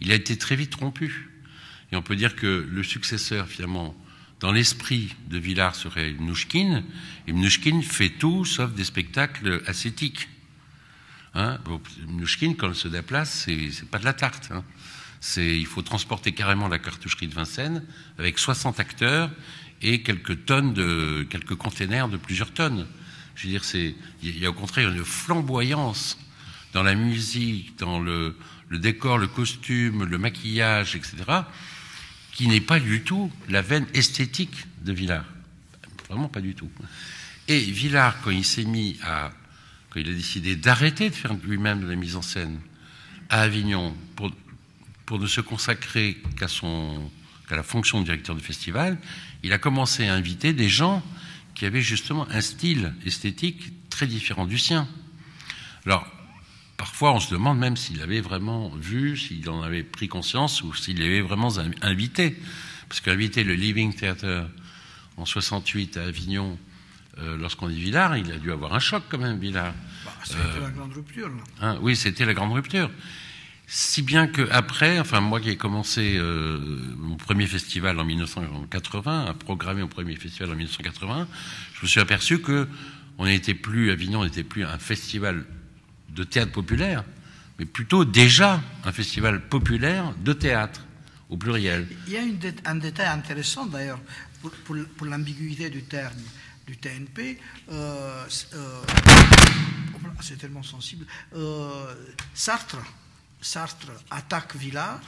il a été très vite rompu. Et on peut dire que le successeur, finalement, dans l'esprit de Villars serait Mnouchkine, et Mnouchkine fait tout sauf des spectacles ascétiques. Hein Mnouchkine, quand elle se déplace, c'est pas de la tarte. Hein. Il faut transporter carrément la cartoucherie de Vincennes avec 60 acteurs et quelques tonnes de, quelques containers de plusieurs tonnes. Je veux dire, c'est, il y a au contraire une flamboyance dans la musique, dans le, décor, le costume, le maquillage, etc., qui n'est pas du tout la veine esthétique de Villard. Vraiment pas du tout. Et Villard, quand il s'est mis à. quand il a décidé d'arrêter de faire lui-même la mise en scène à Avignon pour, pour ne se consacrer qu'à la fonction de directeur de festival, il a commencé à inviter des gens qui avaient justement un style esthétique très différent du sien. Alors, Parfois, on se demande même s'il avait vraiment vu, s'il en avait pris conscience ou s'il avait vraiment invité. Parce qu'inviter le Living Theatre en 68 à Avignon, euh, lorsqu'on dit Villard, il a dû avoir un choc quand même, Villard. Bah, c'était euh, la grande rupture. Hein, oui, c'était la grande rupture. Si bien qu'après, enfin moi qui ai commencé euh, mon premier festival en 1980, à programmer mon premier festival en 1980, je me suis aperçu que on n'était plus Avignon, n'était plus un festival de théâtre populaire, mais plutôt déjà un festival populaire de théâtre, au pluriel. Il y a un détail intéressant d'ailleurs pour, l'ambiguïté du terme du TNP. Euh, euh, c'est tellement sensible. Sartre, Sartre attaque Villard.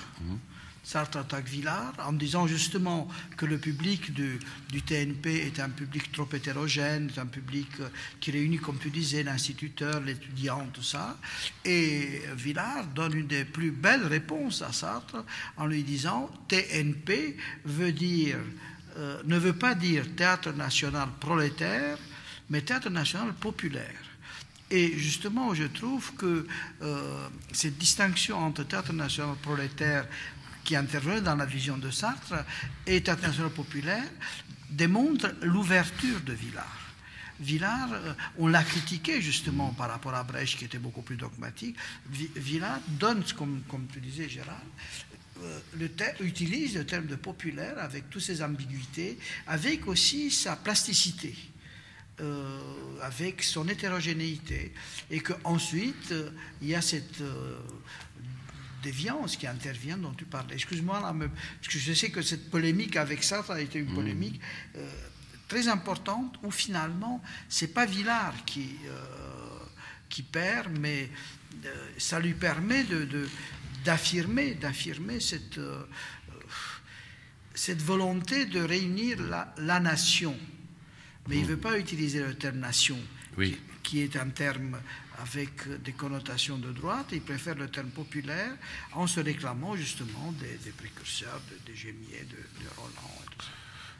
Sartre attaque Villard en disant justement que le public du, TNP est un public trop hétérogène, un public euh, qui réunit, comme tu disais, l'instituteur, l'étudiant, tout ça. Et Villard donne une des plus belles réponses à Sartre en lui disant TNP veut dire, euh, ne veut pas dire théâtre national prolétaire, mais théâtre national populaire. Et justement, je trouve que euh, cette distinction entre théâtre national prolétaire qui intervenait dans la vision de Sartre et international populaire démontre l'ouverture de Villard. Villard, euh, on l'a critiqué justement par rapport à Brecht qui était beaucoup plus dogmatique. Villard donne, comme, tu disais Gérard, euh, utilise le terme de populaire avec toutes ses ambiguïtés, avec aussi sa plasticité. Euh, avec son hétérogénéité, et qu'ensuite, il y a cette déviance qui intervient dont tu parlais. Excuse-moi, parce que je sais que cette polémique avec ça, ça a été une mm. polémique euh, très importante où finalement, c'est pas Villard qui, euh, qui perd, mais euh, ça lui permet de, d'affirmer, d'affirmer cette, cette volonté de réunir la, nation. Mais il ne mm. veut pas utiliser le terme nation, oui. qui est un terme avec des connotations de droite, il préfère le terme populaire en se réclamant justement des, précurseurs de, de Gémier, de, Roland.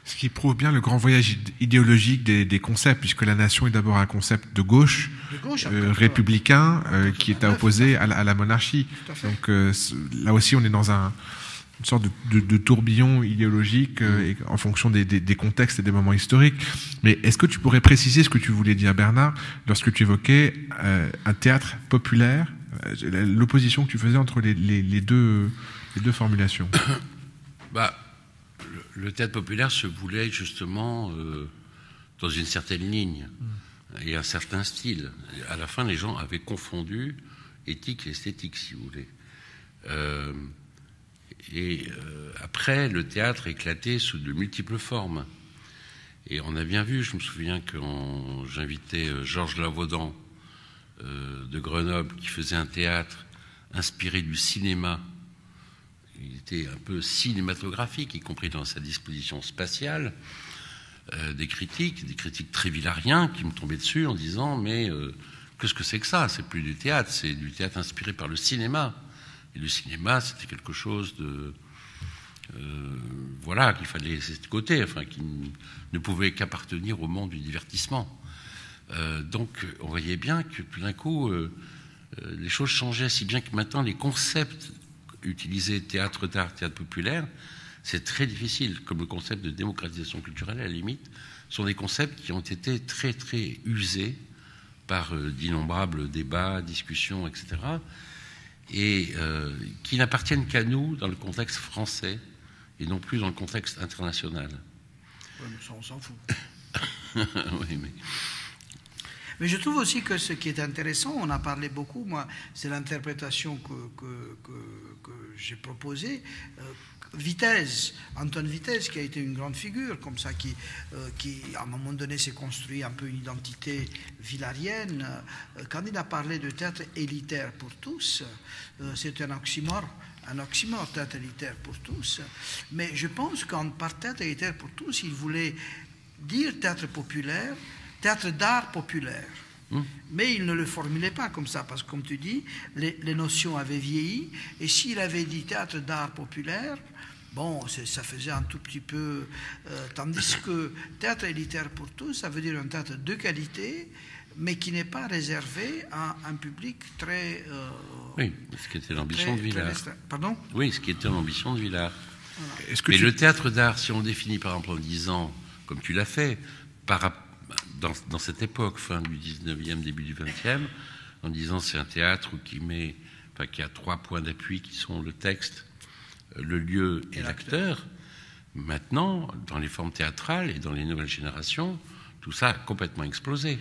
Ce qui prouve bien le grand voyage idéologique des, concepts, puisque la nation est d'abord un concept de gauche, euh, républicain, euh, qui est opposé à la, monarchie. Donc euh, là aussi, on est dans un, une sorte de, tourbillon idéologique euh, en fonction des, contextes et des moments historiques. Mais est-ce que tu pourrais préciser ce que tu voulais dire, Bernard, lorsque tu évoquais euh, un théâtre populaire, euh, l'opposition que tu faisais entre les, deux, les deux formulations bah, le, théâtre populaire se voulait justement dans une certaine ligne et un certain style. À la fin, les gens avaient confondu éthique et esthétique, si vous voulez. Et euh, après, le théâtre éclatait sous de multiples formes. Et on a bien vu, je me souviens quand j'invitais euh, Georges Lavaudan euh, de Grenoble, qui faisait un théâtre inspiré du cinéma. Il était un peu cinématographique, y compris dans sa disposition spatiale. des critiques, des critiques très villariens qui me tombaient dessus en disant Mais qu'est-ce que c'est que ça? C'est plus du théâtre, c'est du théâtre inspiré par le cinéma. Le cinéma, c'était quelque chose de. Euh, voilà, qu'il fallait laisser de côté, enfin, qui ne pouvait qu'appartenir au monde du divertissement. Euh, donc, on voyait bien que tout d'un coup, euh, les choses changeaient, si bien que maintenant, les concepts utilisés, théâtre d'art, théâtre populaire, c'est très difficile, comme le concept de démocratisation culturelle, à la limite, sont des concepts qui ont été très très usés par d'innombrables débats, discussions, etc., et euh, qui n'appartiennent qu'à nous dans le contexte français et non plus dans le contexte international. Ouais, mais ça, on s'en fout. oui, mais Mais je trouve aussi que ce qui est intéressant, on a parlé beaucoup, moi, c'est l'interprétation que, que- que- j'ai proposée. Euh, Vitesse, Antoine Vitesse, qui a été une grande figure, comme ça, qui, euh, qui à un moment donné s'est construit un peu une identité villarienne, euh, quand il a parlé de théâtre élitaire pour tous, c'est un oxymore, un oxymore, théâtre élitaire pour tous. Mais je pense qu'en par théâtre élitaire pour tous, il voulait dire théâtre populaire, théâtre d'art populaire. Mais il ne le formulait pas comme ça, parce que comme tu dis, les, les notions avaient vieilli, et s'il avait dit théâtre d'art populaire, bon, ça faisait un tout petit peu... euh, tandis que théâtre élitaire pour tous, ça veut dire un théâtre de qualité, mais qui n'est pas réservé à un public très... euh, oui, ce qui était l'ambition de Villard. Pardon? Oui, ce qui était l'ambition de Villard. Mais tu- le théâtre d'art, si on le définit par exemple en disant, comme tu l'as fait, par, rap- dans, dans cette époque, fin du 19e, début du 20e, en disant c'est un théâtre qui, met, enfin, qui a trois points d'appui qui sont le texte, le lieu et, Et l'acteur, maintenant, dans les formes théâtrales et dans les nouvelles générations, tout ça a complètement explosé.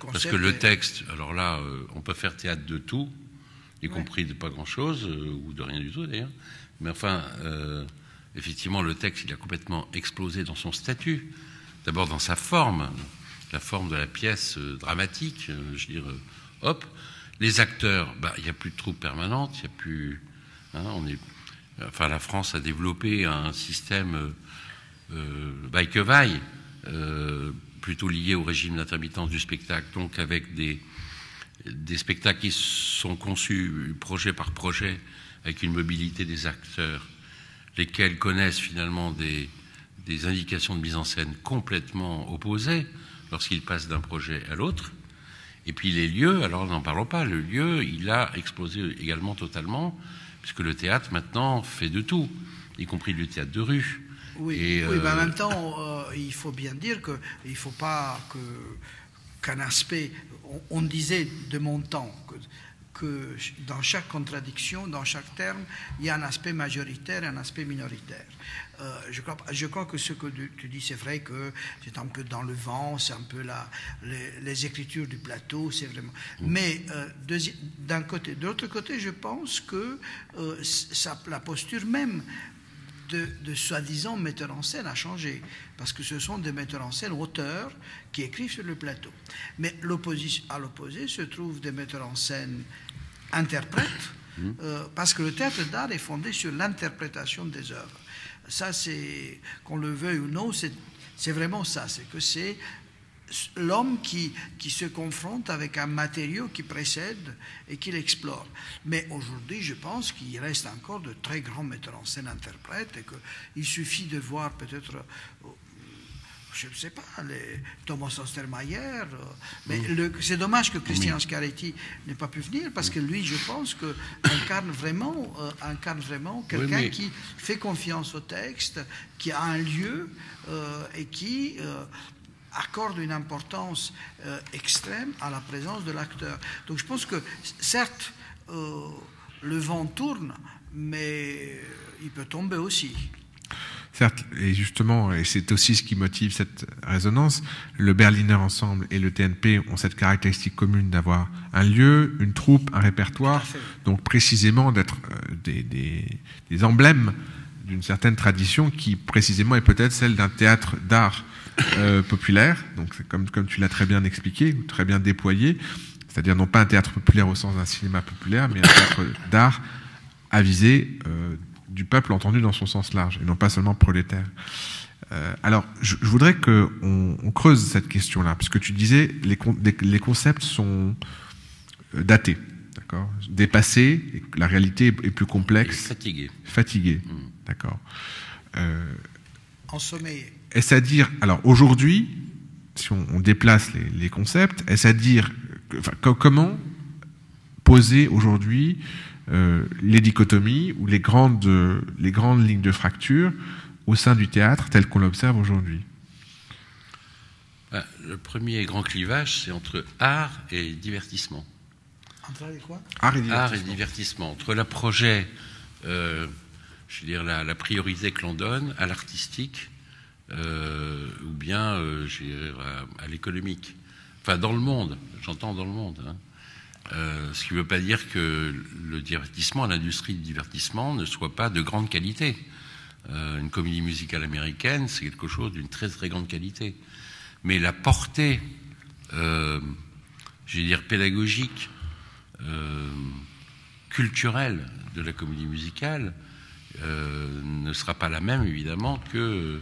Parce que le texte, alors là, euh, on peut faire théâtre de tout, y Ouais. compris de pas grand-chose, euh, ou de rien du tout d'ailleurs. Mais enfin, euh, effectivement, le texte, il a complètement explosé dans son statut. D'abord dans sa forme, la forme de la pièce euh, dramatique, euh, je veux dire, euh, hop. Les acteurs, bah, il n'y a plus de troupes permanentes, il n'y a plus... hein, on est, enfin, la France a développé un système euh, vaille que vaille, plutôt lié au régime d'intermittence du spectacle, donc avec des, spectacles qui sont conçus projet par projet, avec une mobilité des acteurs, lesquels connaissent finalement des indications de mise en scène complètement opposées lorsqu'ils passent d'un projet à l'autre. Et puis les lieux, alors n'en parlons pas, le lieu, il a explosé également totalement, puisque le théâtre maintenant fait de tout, y compris du théâtre de rue. Oui, Et, oui, mais en euh, même temps, euh, il faut bien dire qu'il ne faut pas qu'un aspect. On, on disait de mon temps que, que dans chaque contradiction, dans chaque terme, il y a un aspect majoritaire et un aspect minoritaire. Euh, je, crois, je crois que ce que tu, dis, c'est vrai que c'est un peu dans le vent, c'est un peu la, les, les écritures du plateau, c'est vraiment. Mais euh, d'un côté, de l'autre côté, je pense que euh, la posture même de, de soi-disant metteurs en scène a changé, parce que ce sont des metteurs en scène auteurs qui écrivent sur le plateau. Mais à l'opposé se trouvent des metteurs en scène interprètes, euh, parce que le théâtre d'art est fondé sur l'interprétation des œuvres. Ça, c'est, qu'on le veuille ou non, c'est, vraiment ça, c'est que c'est l'homme qui, qui se confronte avec un matériau qui précède et qui l'explore. Mais aujourd'hui, je pense qu'il reste encore de très grands metteurs en scène interprètes et qu'il suffit de voir peut-être, je ne sais pas, les Thomas Ostermayer. euh, Mais c'est dommage que Christian Scaretti n'ait pas pu venir parce que lui, je pense que incarne vraiment, euh, incarne vraiment quelqu'un mais- qui fait confiance au texte, qui a un lieu euh, et qui euh, accorde une importance extrême à la présence de l'acteur. Donc je pense que certes, le vent tourne, mais il peut tomber aussi. Certes, et justement, et c'est aussi ce qui motive cette résonance, le Berliner Ensemble et le TNP ont cette caractéristique commune d'avoir un lieu, une troupe, un répertoire, donc précisément d'être euh, des, des- des emblèmes d'une certaine tradition qui précisément est peut-être celle d'un théâtre d'art euh, populaire, donc comme, comme tu l'as très bien expliqué, ou très bien déployé, c'est-à-dire non pas un théâtre populaire au sens d'un cinéma populaire, mais un théâtre d'art avisé euh, du peuple entendu dans son sens large, et non pas seulement prolétaire. Euh, alors, je, je voudrais qu'on on creuse cette question-là, parce que tu disais les, les concepts sont euh, datés, d'accord, dépassés, et que la réalité est, plus complexe, fatigué. fatiguée, d'accord. Euh, Ensommeillé. est-ce à dire, alors aujourd'hui, si on, on déplace les, les concepts, est-ce à dire, que- enfin, co- comment poser aujourd'hui les dichotomies ou les grandes, les grandes lignes de fracture au sein du théâtre tel qu'on l'observe aujourd'hui ben, Le premier grand clivage, c'est entre art et divertissement. Entre quoi? Art, et art et divertissement. Entre le projet, je veux dire, la, la priorité que l'on donne à l'artistique euh, ou bien euh, à, à l'économique. Enfin, dans le monde, j'entends dans le monde. Hein. Euh, ce qui ne veut pas dire que le divertissement, l'industrie du divertissement ne soit pas de grande qualité. une comédie musicale américaine, c'est quelque chose d'une très très grande qualité. Mais la portée, je vais dire, pédagogique, culturelle de la comédie musicale ne sera pas la même, évidemment, que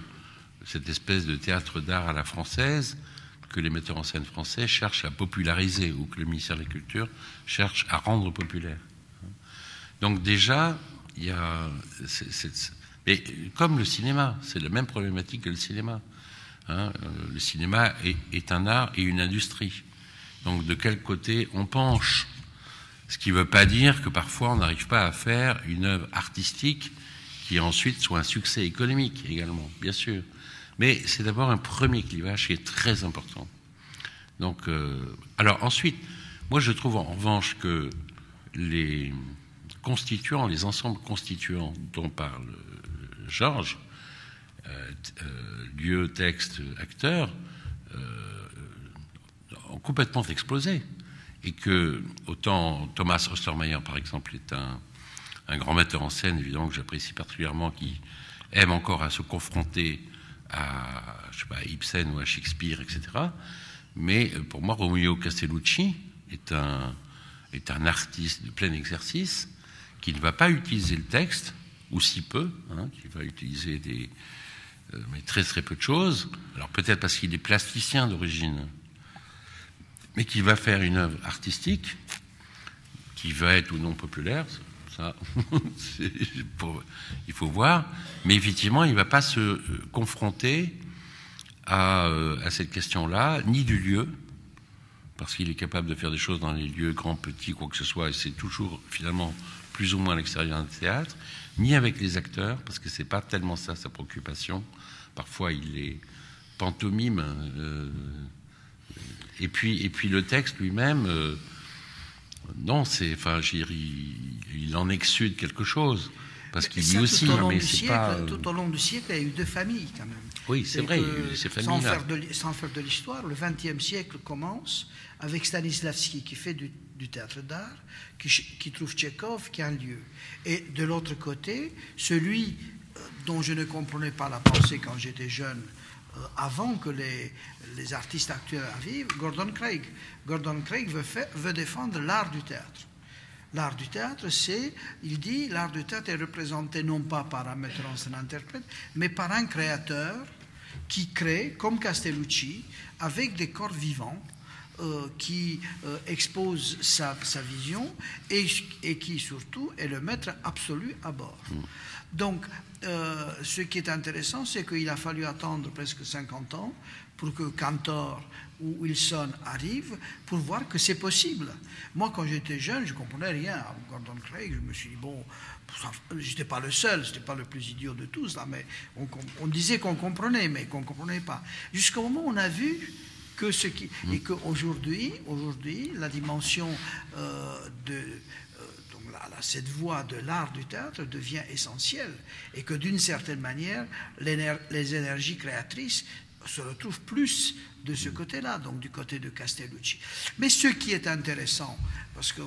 cette espèce de théâtre d'art à la française que les metteurs en scène français cherchent à populariser ou que le ministère de la Culture cherche à rendre populaire. Donc déjà, il y a... mais comme le cinéma, c'est la même problématique que le cinéma. Hein. Le cinéma est, un art et une industrie. Donc de quel côté on penche? Ce qui ne veut pas dire que parfois on n'arrive pas à faire une œuvre artistique qui ensuite soit un succès économique également, bien sûr. Mais c'est d'abord un premier clivage qui est très important. Donc, euh, alors ensuite, moi je trouve en revanche que les constituants, les ensembles constituants dont parle euh, Georges, euh, lieu, texte, acteur, ont complètement explosé. Et que, autant Thomas Ostermeyer, par exemple, est un, un grand metteur en scène, évidemment, que j'apprécie particulièrement, qui aime encore à se confronter à, Ibsen ou à Shakespeare, etc. Mais euh, pour moi, Romeo Castellucci est un, est un artiste de plein exercice qui ne va pas utiliser le texte, ou si peu, hein, qui va utiliser des, euh, mais très très peu de choses. Alors peut-être parce qu'il est plasticien d'origine, mais qui va faire une œuvre artistique qui va être ou non populaire, il faut voir. Mais effectivement, il ne va pas se euh, confronter à, euh, à cette question-là, ni du lieu, parce qu'il est capable de faire des choses dans les lieux grands, petits, quoi que ce soit, et c'est toujours finalement plus ou moins à l'extérieur d'un théâtre, ni avec les acteurs, parce que c'est pas tellement ça sa préoccupation. Parfois, il est pantomime. Euh, et puis, le texte lui-même. Non, c'est, enfin, il, il, en exude quelque chose. Parce qu'il dit aussi, mais c'est pas. Euh, tout au long du siècle, il y a eu deux familles quand même. Oui, c'est vrai, ces familles sans faire, de, sans faire de l'histoire, le XXe siècle commence avec Stanislavski qui fait du, théâtre d'art, qui, qui, trouve Tchekhov qui a un lieu. Et de l'autre côté, celui euh, dont je ne comprenais pas la pensée quand j'étais jeune, avant que les, les, artistes actuels arrivent, Gordon Craig. Gordon Craig veut, veut défendre l'art du théâtre. L'art du théâtre, c'est, il dit, l'art du théâtre est représenté non pas par un metteur en scène interprète, mais par un créateur qui crée, comme Castellucci, avec des corps vivants, euh, qui euh, expose sa, sa vision et, et, qui surtout est le maître absolu à bord. Mm. Donc, euh, ce qui est intéressant, c'est qu'il a fallu attendre presque 50 ans pour que Cantor ou Wilson arrivent pour voir que c'est possible. Moi, quand j'étais jeune, je ne comprenais rien à Gordon Craig. Je me suis dit, bon, je n'étais pas le seul, je n'étais pas le plus idiot de tous, là, mais on, disait qu'on comprenait, mais qu'on ne comprenait pas. Jusqu'au moment où on a vu que ce qui. Et qu'aujourd'hui, aujourd'hui, la dimension euh, de cette voie de l'art du théâtre devient essentielle et que d'une certaine manière, les énergies créatrices se retrouvent plus de ce côté-là, donc du côté de Castellucci. Mais ce qui est intéressant, parce que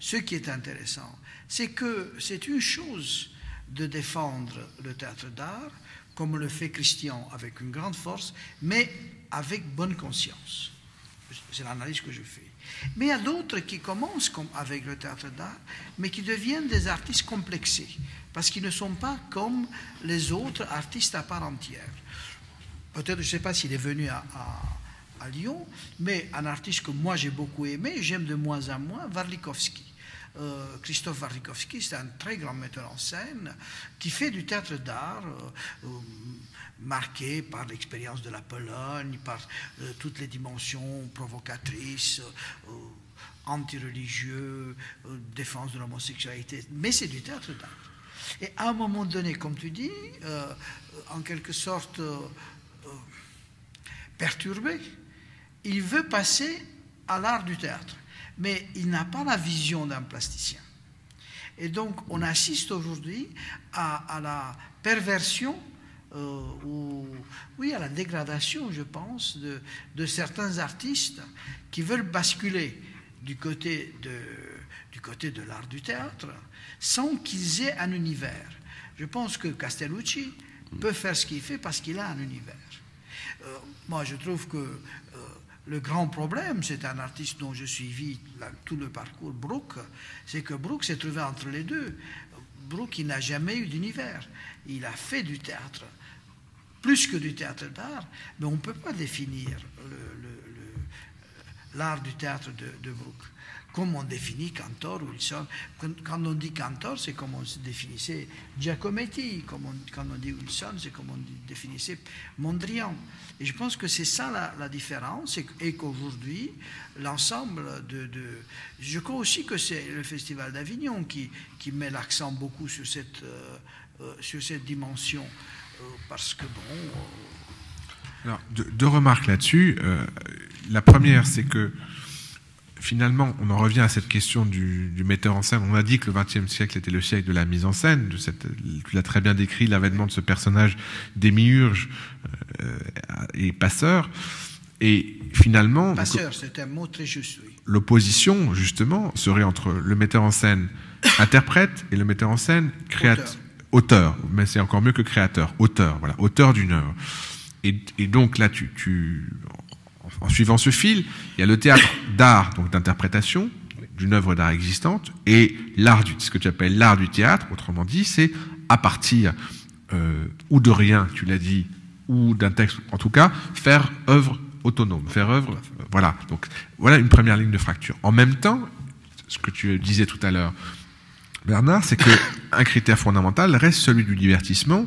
ce qui est intéressant, c'est que c'est une chose de défendre le théâtre d'art, comme le fait Christian avec une grande force, mais avec bonne conscience. C'est l'analyse que je fais. Mais il y a d'autres qui commencent comme avec le théâtre d'art, mais qui deviennent des artistes complexés, parce qu'ils ne sont pas comme les autres artistes à part entière. Peut-être, je ne sais pas s'il est venu à, Lyon, mais un artiste que moi j'ai beaucoup aimé, j'aime de moins en moins, Warlikowski. Euh, Christophe Warlikowski, c'est un très grand metteur en scène qui fait du théâtre d'art. Euh, euh, marqué par l'expérience de la Pologne, par euh, toutes les dimensions provocatrices, euh, anti-religieux, défense de l'homosexualité, mais c'est du théâtre d'art. Et à un moment donné, comme tu dis, en quelque sorte perturbé, il veut passer à l'art du théâtre, mais il n'a pas la vision d'un plasticien. Et donc, on assiste aujourd'hui à, la perversion euh, ou, oui, à la dégradation, je pense, de, certains artistes qui veulent basculer du côté de, du côté de l'art du théâtre sans qu'ils aient un univers. Je pense que Castellucci peut faire ce qu'il fait parce qu'il a un univers. Euh, moi, je trouve que euh, le grand problème, c'est un artiste dont je suivis tout le parcours, Brooke, c'est que Brooke s'est trouvé entre les deux. Brooke, il n'a jamais eu d'univers. Il a fait du théâtre, plus que du théâtre d'art, mais on ne peut pas définir l'art du théâtre de, de Brooke comme on définit Cantor, Wilson. Quand, on dit Cantor, c'est comme on définissait Giacometti. Quand on dit Wilson, c'est comme on définissait Mondrian. Et je pense que c'est ça la, différence et, qu'aujourd'hui, l'ensemble de, Je crois aussi que c'est le Festival d'Avignon qui, met l'accent beaucoup sur cette, euh, euh, sur cette dimension. Euh, parce que bon... Alors, deux, remarques là-dessus. la première, c'est que finalement, on en revient à cette question du, metteur en scène. On a dit que le XXe siècle était le siècle de la mise en scène. De cette, tu l'as très bien décrit, l'avènement de ce personnage démiurge euh, et passeur. Et finalement, passeur, c'est un mot très juste. L'opposition, justement, serait entre le metteur en scène interprète et le metteur en scène créateur. Auteur. mais c'est encore mieux que créateur, auteur, voilà, auteur d'une œuvre. Et, donc là, tu, tu, en suivant ce fil, il y a le théâtre d'art, donc d'interprétation d'une œuvre d'art existante, et l'art du, ce que tu appelles l'art du théâtre, autrement dit, c'est à partir euh, ou de rien, tu l'as dit, ou d'un texte, en tout cas, faire œuvre autonome, faire œuvre, euh, voilà. Donc voilà une première ligne de fracture. En même temps, ce que tu disais tout à l'heure, Bernard, c'est que un critère fondamental reste celui du divertissement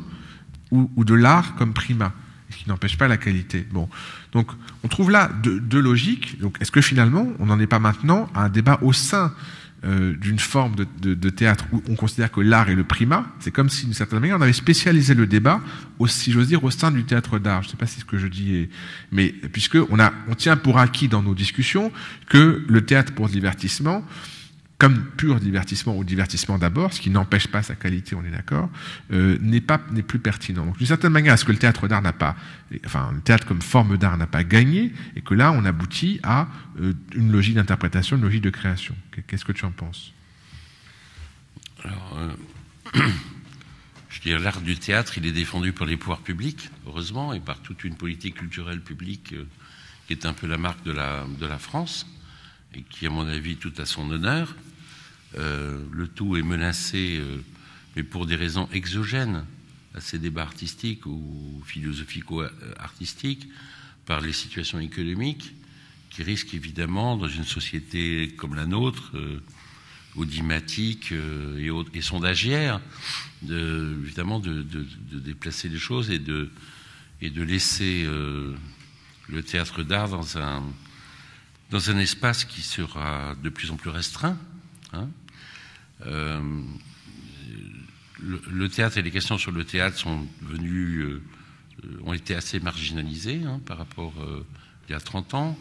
ou, ou de l'art comme primat ce qui n'empêche pas la qualité. Bon, donc on trouve là deux, logiques. Donc est-ce que finalement on n'en est pas maintenant à un débat au sein euh, d'une forme de, théâtre où on considère que l'art est le primat C'est comme si d'une certaine manière on avait spécialisé le débat, si j'ose dire, au sein du théâtre d'art. Je ne sais pas si ce que je dis est, mais puisque on a, on tient pour acquis dans nos discussions que le théâtre pour divertissement comme pur divertissement ou divertissement d'abord, ce qui n'empêche pas sa qualité, on est d'accord, euh, n'est pas n'est plus pertinent. Donc d'une certaine manière, est-ce que le théâtre d'art n'a pas, enfin le théâtre comme forme d'art n'a pas gagné, et que là on aboutit à euh, une logique d'interprétation, une logique de création? Qu'est-ce que tu en penses? Alors, euh, je dirais l'art du théâtre, il est défendu par les pouvoirs publics, heureusement, et par toute une politique culturelle publique qui est un peu la marque de la de la France et qui, à mon avis, tout à son honneur. Euh, le tout est menacé, euh, mais pour des raisons exogènes à ces débats artistiques ou philosophico-artistiques, par les situations économiques qui risquent évidemment, dans une société comme la nôtre, euh, audimatique et, et, sondagière, de, évidemment de, déplacer les choses et de, laisser le théâtre d'art dans un, dans un espace qui sera de plus en plus restreint. Hein. Euh, le, théâtre et les questions sur le théâtre sont venues, euh, ont été assez marginalisées hein, par rapport euh, il y a 30 ans,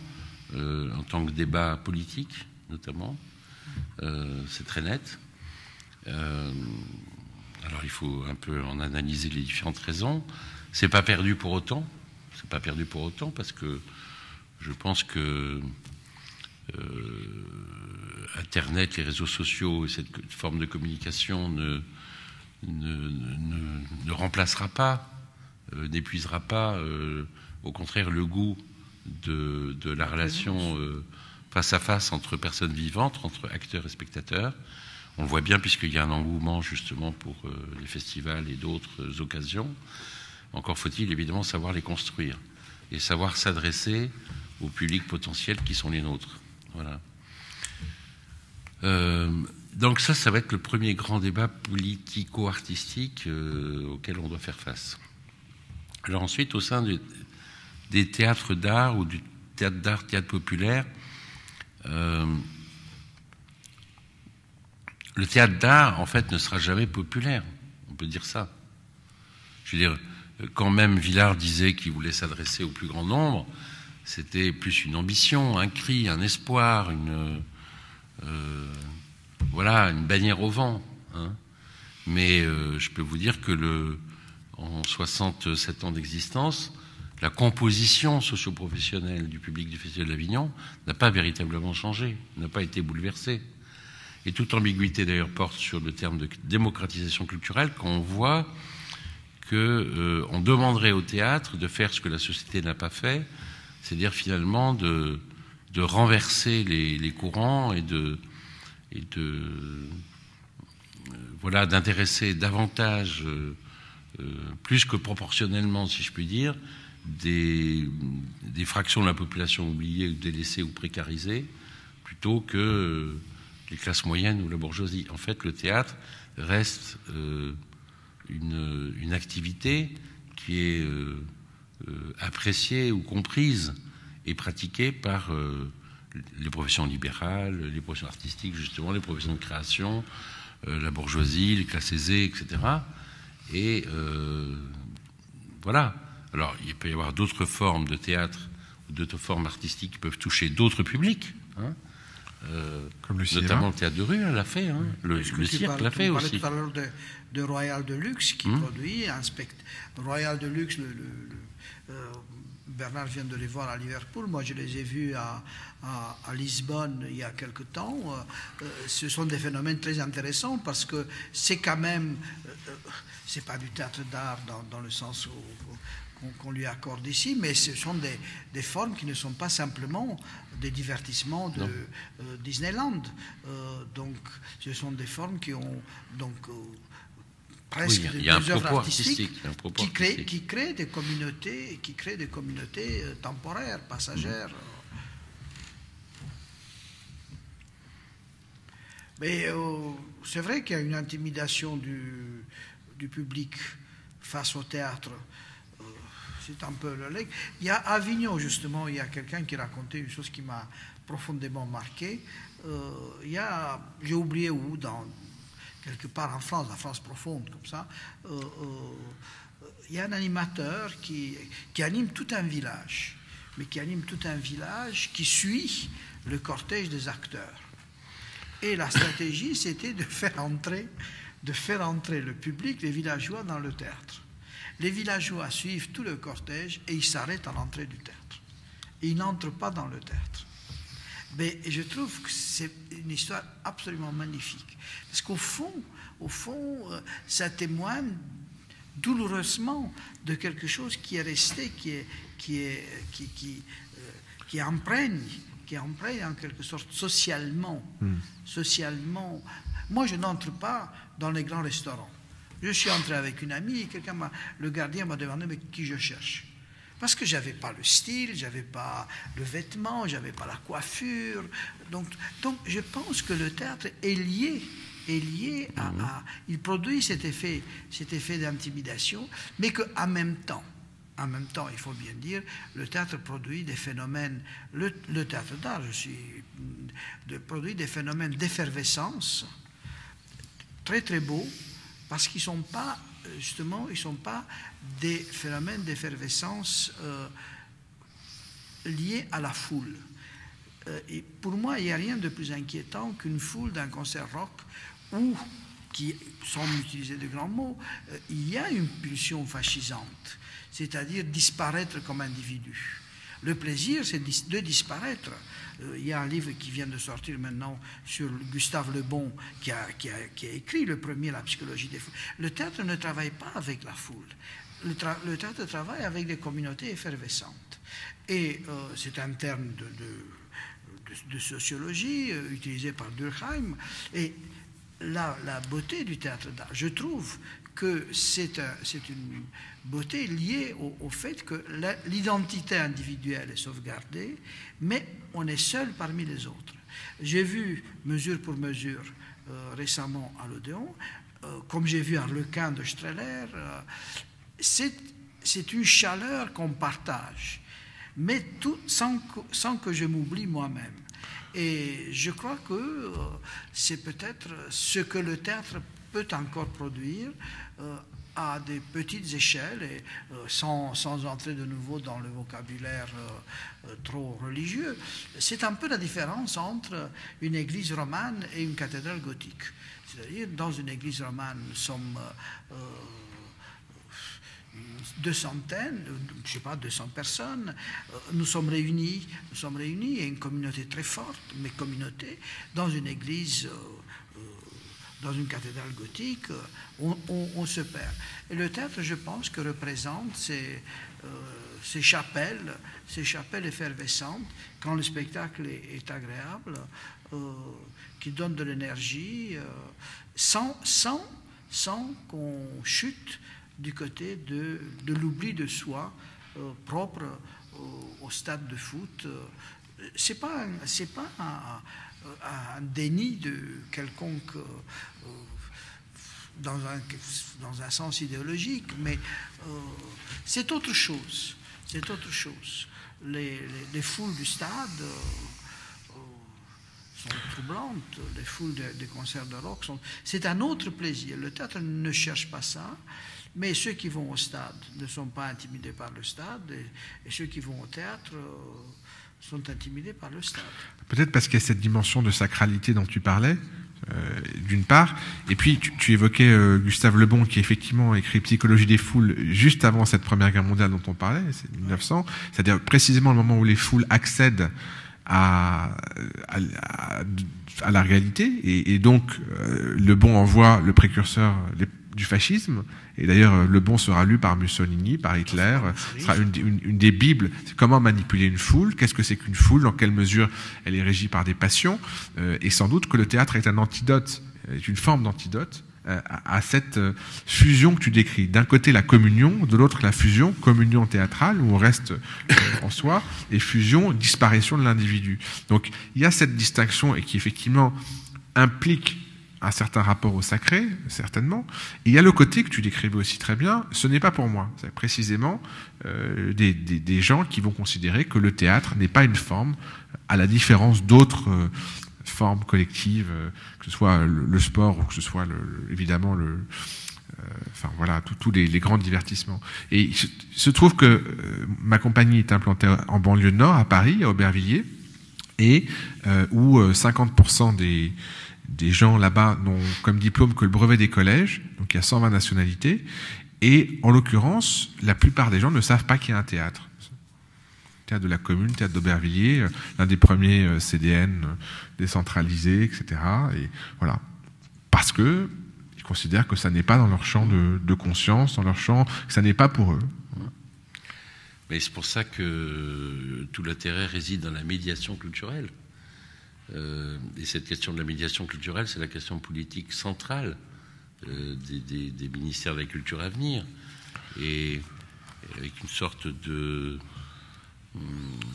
en tant que débat politique notamment. C'est très net. alors il faut un peu en analyser les différentes raisons. C'est pas perdu pour autant. C'est pas perdu pour autant parce que je pense que euh, Internet, les réseaux sociaux et cette forme de communication ne, ne, remplacera pas, euh, n'épuisera pas, euh, au contraire, le goût de, la relation face à face entre personnes vivantes, entre acteurs et spectateurs. On le voit bien puisqu'il y a un engouement justement pour les festivals et d'autres occasions. Encore faut-il évidemment savoir les construire et savoir s'adresser aux publics potentiels qui sont les nôtres. Voilà. Euh, donc ça, ça va être le premier grand débat politico-artistique euh, auquel on doit faire face. Alors ensuite, au sein des théâtres d'art ou du théâtre d'art, théâtre populaire, euh, le théâtre d'art, en fait, ne sera jamais populaire. On peut dire ça. Je veux dire, quand même Villard disait qu'il voulait s'adresser au plus grand nombre, c'était plus une ambition, un cri, un espoir, une, voilà, une bannière au vent. Hein. Mais euh, je peux vous dire que le, en 67 ans d'existence, la composition socio-professionnelle du public du Festival d'Avignon n'a pas véritablement changé, n'a pas été bouleversée. Et toute ambiguïté d'ailleurs porte sur le terme de démocratisation culturelle quand on voit qu'on euh, demanderait au théâtre de faire ce que la société n'a pas fait, c'est-à-dire finalement de, de renverser les, courants et de, euh, voilà d'intéresser davantage, euh, plus que proportionnellement, si je puis dire, des, fractions de la population oubliées, délaissées ou précarisées, plutôt que les classes moyennes ou la bourgeoisie. En fait, le théâtre reste euh, une, activité qui est euh, euh, appréciée ou comprise et pratiquée par euh, les professions libérales, les professions artistiques, justement, les professions de création, euh, la bourgeoisie, les classes aisées, etc. Et euh, voilà. Alors, il peut y avoir d'autres formes de théâtre d'autres formes artistiques qui peuvent toucher d'autres publics. Hein. Euh, Comme le notamment le théâtre de rue, elle l'a fait. Hein. Le, le cirque l'a fait aussi. tout à l'heure de, de, Royal Deluxe qui mmh. produit un spectacle. Royal Deluxe, le, le, Bernard vient de les voir à Liverpool. Moi, je les ai vus à, à, à Lisbonne il y a quelque temps. Euh, ce sont des phénomènes très intéressants parce que c'est quand même. c'est pas du théâtre d'art dans, dans, le sens qu'on lui accorde ici, mais ce sont des, des, formes qui ne sont pas simplement des divertissements de euh, Disneyland. Euh, donc, ce sont des formes qui ont donc euh, presque oui, des œuvres artistiques qui créent, qui créent des communautés, qui créent des communautés temporaires, passagères. Mmh. Mais c'est vrai qu'il y a une intimidation du, du public face au théâtre c'est un peu le leg. Il y a Avignon, justement, il y a quelqu'un qui racontait une chose qui m'a profondément marqué. Euh, il y a, j'ai oublié où, dans, quelque part en France, la France profonde, comme ça, euh, euh, il y a un animateur qui, anime tout un village, mais qui anime tout un village qui suit le cortège des acteurs. Et la stratégie, c'était de faire entrer, de faire entrer le public, les villageois, dans le théâtre. Les villageois suivent tout le cortège et ils s'arrêtent à l'entrée du théâtre. Ils n'entrent pas dans le théâtre. Mais je trouve que c'est une histoire absolument magnifique. Parce qu'au fond, au fond, ça témoigne douloureusement de quelque chose qui est resté, qui, est, qui, est, qui, qui, euh, qui imprègne, qui imprègne en quelque sorte socialement. Mm. Socialement. Moi, je n'entre pas dans les grands restaurants. Je suis entré avec une amie et quelqu'un m'a, le gardien m'a demandé mais qui je cherche? Parce que j'avais pas le style, j'avais pas le vêtement, j'avais pas la coiffure. Donc, donc je pense que le théâtre est lié, est lié à, Mhm. à il produit cet effet, cet effet d'intimidation, mais qu'en même temps, en même temps, il faut bien dire, le théâtre produit des phénomènes, le, le théâtre d'art, je suis, de, produit des phénomènes d'effervescence très très beaux, parce qu'ils ne sont pas, justement, ils ne sont pas des phénomènes d'effervescence euh, liés à la foule. Euh, et pour moi, il n'y a rien de plus inquiétant qu'une foule d'un concert rock où, qui, sans utiliser de grands mots, euh, il y a une pulsion fascisante, c'est-à-dire disparaître comme individu. Le plaisir, c'est de disparaître. Il y a un livre qui vient de sortir maintenant sur Gustave Le Bon, qui a, qui a écrit le premier, La psychologie des foules. Le théâtre ne travaille pas avec la foule. Le, le théâtre travaille avec des communautés effervescentes. Et euh, c'est un terme de, sociologie euh, utilisé par Durkheim. Et la, beauté du théâtre d'art, je trouve que c'est un, une beauté liée au, fait que l'identité individuelle est sauvegardée, mais on est seul parmi les autres. J'ai vu mesure pour mesure euh, récemment à l'Odéon, comme j'ai vu Arlequin de Streller, c'est une chaleur qu'on partage, mais sans que, je m'oublie moi-même. Et je crois que euh, c'est peut-être ce que le théâtre peut encore produire euh, à des petites échelles et euh, sans, entrer de nouveau dans le vocabulaire trop religieux. C'est un peu la différence entre une église romane et une cathédrale gothique. C'est-à-dire, dans une église romane, nous sommes deux centaines, je ne sais pas, 200 personnes. Euh, nous sommes réunis, nous sommes réunis, et une communauté très forte, mais communauté, dans une église, euh, euh, dans une cathédrale gothique, on, se perd. Et le théâtre, je pense, que représente ces, ces chapelles, ces chapelles effervescentes, quand le spectacle est, agréable, qui donne de l'énergie, sans, sans, sans qu'on chute du côté de, de l'oubli de soi euh, propre au, stade de foot. Euh, c'est pas c'est pas un, déni de quelconque euh, dans un, dans un sens idéologique, mais c'est autre chose. C'est autre chose. Les, les, foules du stade sont troublantes, les foules des concerts de rock sont. C'est un autre plaisir. Le théâtre ne cherche pas ça. Mais ceux qui vont au stade ne sont pas intimidés par le stade, et, ceux qui vont au théâtre euh, sont intimidés par le stade. Peut-être parce qu'il y a cette dimension de sacralité dont tu parlais, euh, d'une part, et puis tu, évoquais euh, Gustave Lebon qui effectivement écrit Psychologie des foules juste avant cette Première Guerre mondiale dont on parlait, c'est 1900, c'est-à-dire précisément le moment où les foules accèdent à, la réalité, et, donc Lebon envoie le précurseur, du fascisme. Et d'ailleurs, euh, le bon sera lu par Mussolini, par Hitler. Ce sera une, des bibles. Comment manipuler une foule. Qu'est-ce que c'est qu'une foule? Dans quelle mesure elle est régie par des passions? Euh, Et sans doute que le théâtre est un antidote, est une forme d'antidote euh, à cette fusion que tu décris. D'un côté la communion, de l'autre la fusion, communion théâtrale où on reste en soi, et fusion, disparition de l'individu. Donc il y a cette distinction et qui effectivement implique un certain rapport au sacré, certainement. Et il y a le côté que tu décrivais aussi très bien, ce n'est pas pour moi. C'est précisément euh, des, gens qui vont considérer que le théâtre n'est pas une forme, à la différence d'autres euh, formes collectives, euh, que ce soit le, sport ou que ce soit évidemment le, enfin voilà, tous les, les, grands divertissements. Et il se, trouve que ma compagnie est implantée en banlieue nord, à Paris, à Aubervilliers, et où 50% des des gens là-bas n'ont comme diplôme que le brevet des collèges, donc il y a 120 nationalités, et en l'occurrence, la plupart des gens ne savent pas qu'il y a un théâtre. Théâtre de la commune, théâtre d'Aubervilliers, euh, l'un des premiers euh, CDN euh, décentralisés, etc. Et voilà. Parce que ils considèrent que ça n'est pas dans leur champ de, de conscience, dans leur champ, que ça n'est pas pour eux. Mais c'est pour ça que tout l'intérêt réside dans la médiation culturelle. Euh, et cette question de la médiation culturelle, c'est la question politique centrale euh, des, ministères de la culture à venir. Et avec une sorte de,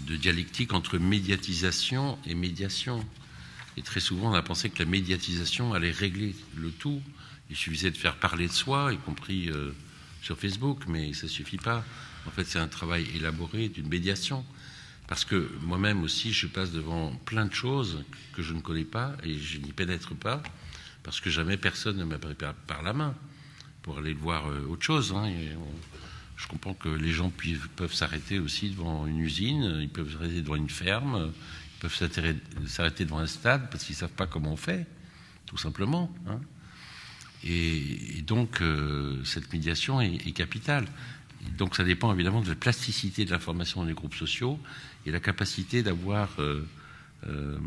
dialectique entre médiatisation et médiation. Et très souvent, on a pensé que la médiatisation allait régler le tout. Il suffisait de faire parler de soi, y compris euh, sur Facebook, mais ça ne suffit pas. En fait, c'est un travail élaboré d'une médiation. Parce que moi-même aussi, je passe devant plein de choses que je ne connais pas et je n'y pénètre pas, parce que jamais personne ne m'a pris par la main pour aller voir euh, autre chose. Hein. je comprends que les gens peuvent s'arrêter aussi devant une usine, ils peuvent s'arrêter devant une ferme, ils peuvent s'arrêter devant un stade parce qu'ils ne savent pas comment on fait, tout simplement. Hein. Et, donc, euh, cette médiation est, est capitale. Donc, ça dépend évidemment de la plasticité de l'information des groupes sociaux et la capacité d'avoir euh, euh,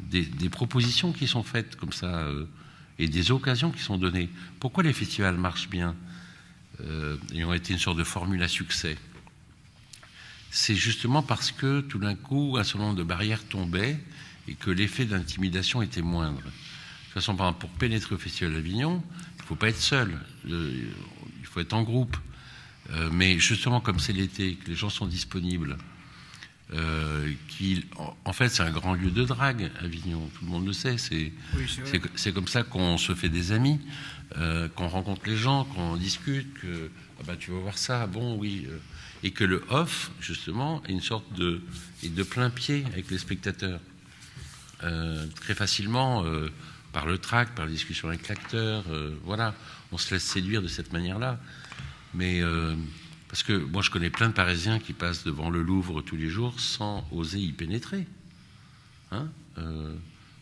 des, propositions qui sont faites comme ça euh, et des occasions qui sont données. Pourquoi les festivals marchent bien et ont été une sorte de formule à succès? C'est justement parce que tout d'un coup, un certain nombre de barrières tombaient et que l'effet d'intimidation était moindre. De toute façon, par exemple, pour pénétrer au Festival d'Avignon, il ne faut pas être seul, il faut être en groupe. Mais justement, comme c'est l'été, que les gens sont disponibles, euh, qui, en fait, c'est un grand lieu de drague, Avignon, tout le monde le sait. C'est comme ça qu'on se fait des amis, euh, qu'on rencontre les gens, qu'on discute, que ah bah, tu vas voir ça, bon, oui. Euh, et que le off, justement, est une sorte de, est de plein pied avec les spectateurs. euh, très facilement euh, par le tract, par la discussion avec l'acteur. euh, voilà, on se laisse séduire de cette manière-là. Mais euh, parce que moi, je connais plein de Parisiens qui passent devant le Louvre tous les jours sans oser y pénétrer. Hein Euh,